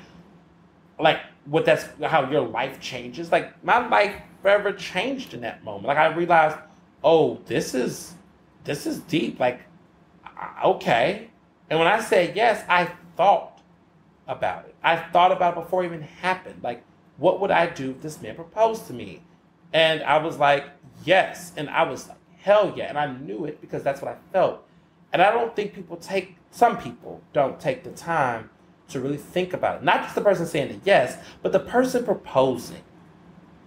like what that's how your life changes? Like my life forever changed in that moment. Like I realized, oh, this is this is deep. Like okay. And when I said yes, I thought about it. I thought about it before it even happened. Like, what would I do if this man proposed to me? And I was like, yes. And I was like, hell yeah. And I knew it because that's what I felt. And I don't think people take, some people don't take the time to really think about it. Not just the person saying the yes, but the person proposing.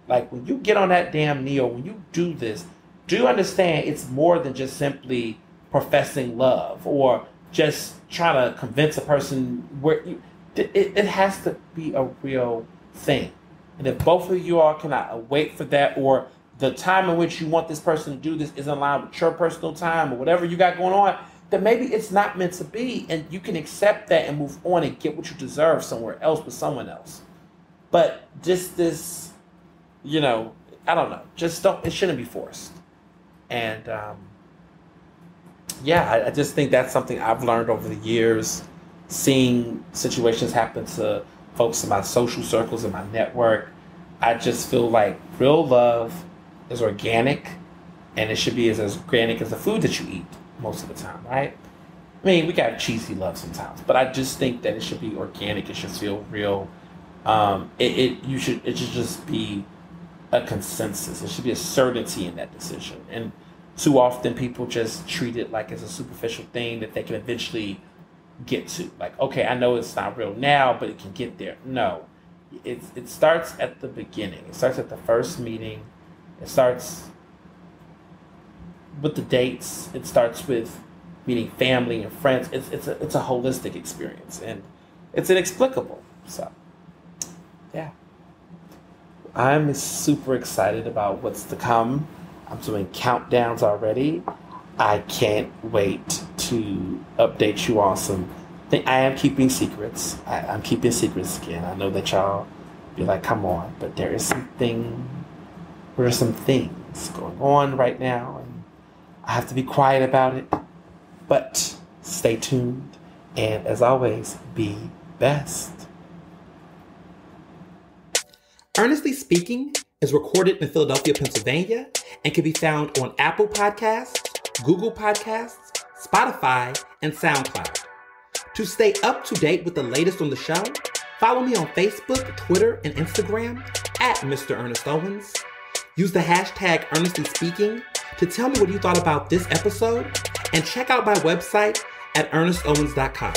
Like when you get on that damn knee or when you do this, do you understand it's more than just simply professing love or just trying to convince a person where you, it, it has to be a real thing. And if both of you all cannot wait for that or the time in which you want this person to do this isn't aligned with your personal time or whatever you got going on, then maybe it's not meant to be. And you can accept that and move on and get what you deserve somewhere else with someone else. But just this, you know, I don't know. Just don't, it shouldn't be forced. And um, yeah, I, I just think that's something I've learned over the years, seeing situations happen to folks in my social circles and my network. I just feel like real love is organic and it should be as, as organic as the food that you eat most of the time, right? I mean, we got cheesy love sometimes, but I just think that it should be organic. It should feel real. Um, it, it you should it should just be a consensus. It should be a certainty in that decision. And too often, people just treat it like it's a superficial thing that they can eventually get to. Like, okay, I know it's not real now, but it can get there. No, it it starts at the beginning. It starts at the first meeting. It starts with the dates. It starts with meeting family and friends. It's it's a it's a holistic experience and it's inexplicable. So yeah. I'm super excited about what's to come. I'm doing countdowns already. I can't wait to update you on some. I am keeping secrets. I, I'm keeping secrets again. I know that y'all be like, come on, but there is something there are some things going on right now and I have to be quiet about it. But stay tuned and as always, be best. Ernestly Speaking is recorded in Philadelphia, Pennsylvania, and can be found on Apple Podcasts, Google Podcasts, Spotify, and SoundCloud. To stay up to date with the latest on the show, follow me on Facebook, Twitter, and Instagram at Mr. Ernest Owens. Use the hashtag Ernestly Speaking to tell me what you thought about this episode, and check out my website at ernestowens.com.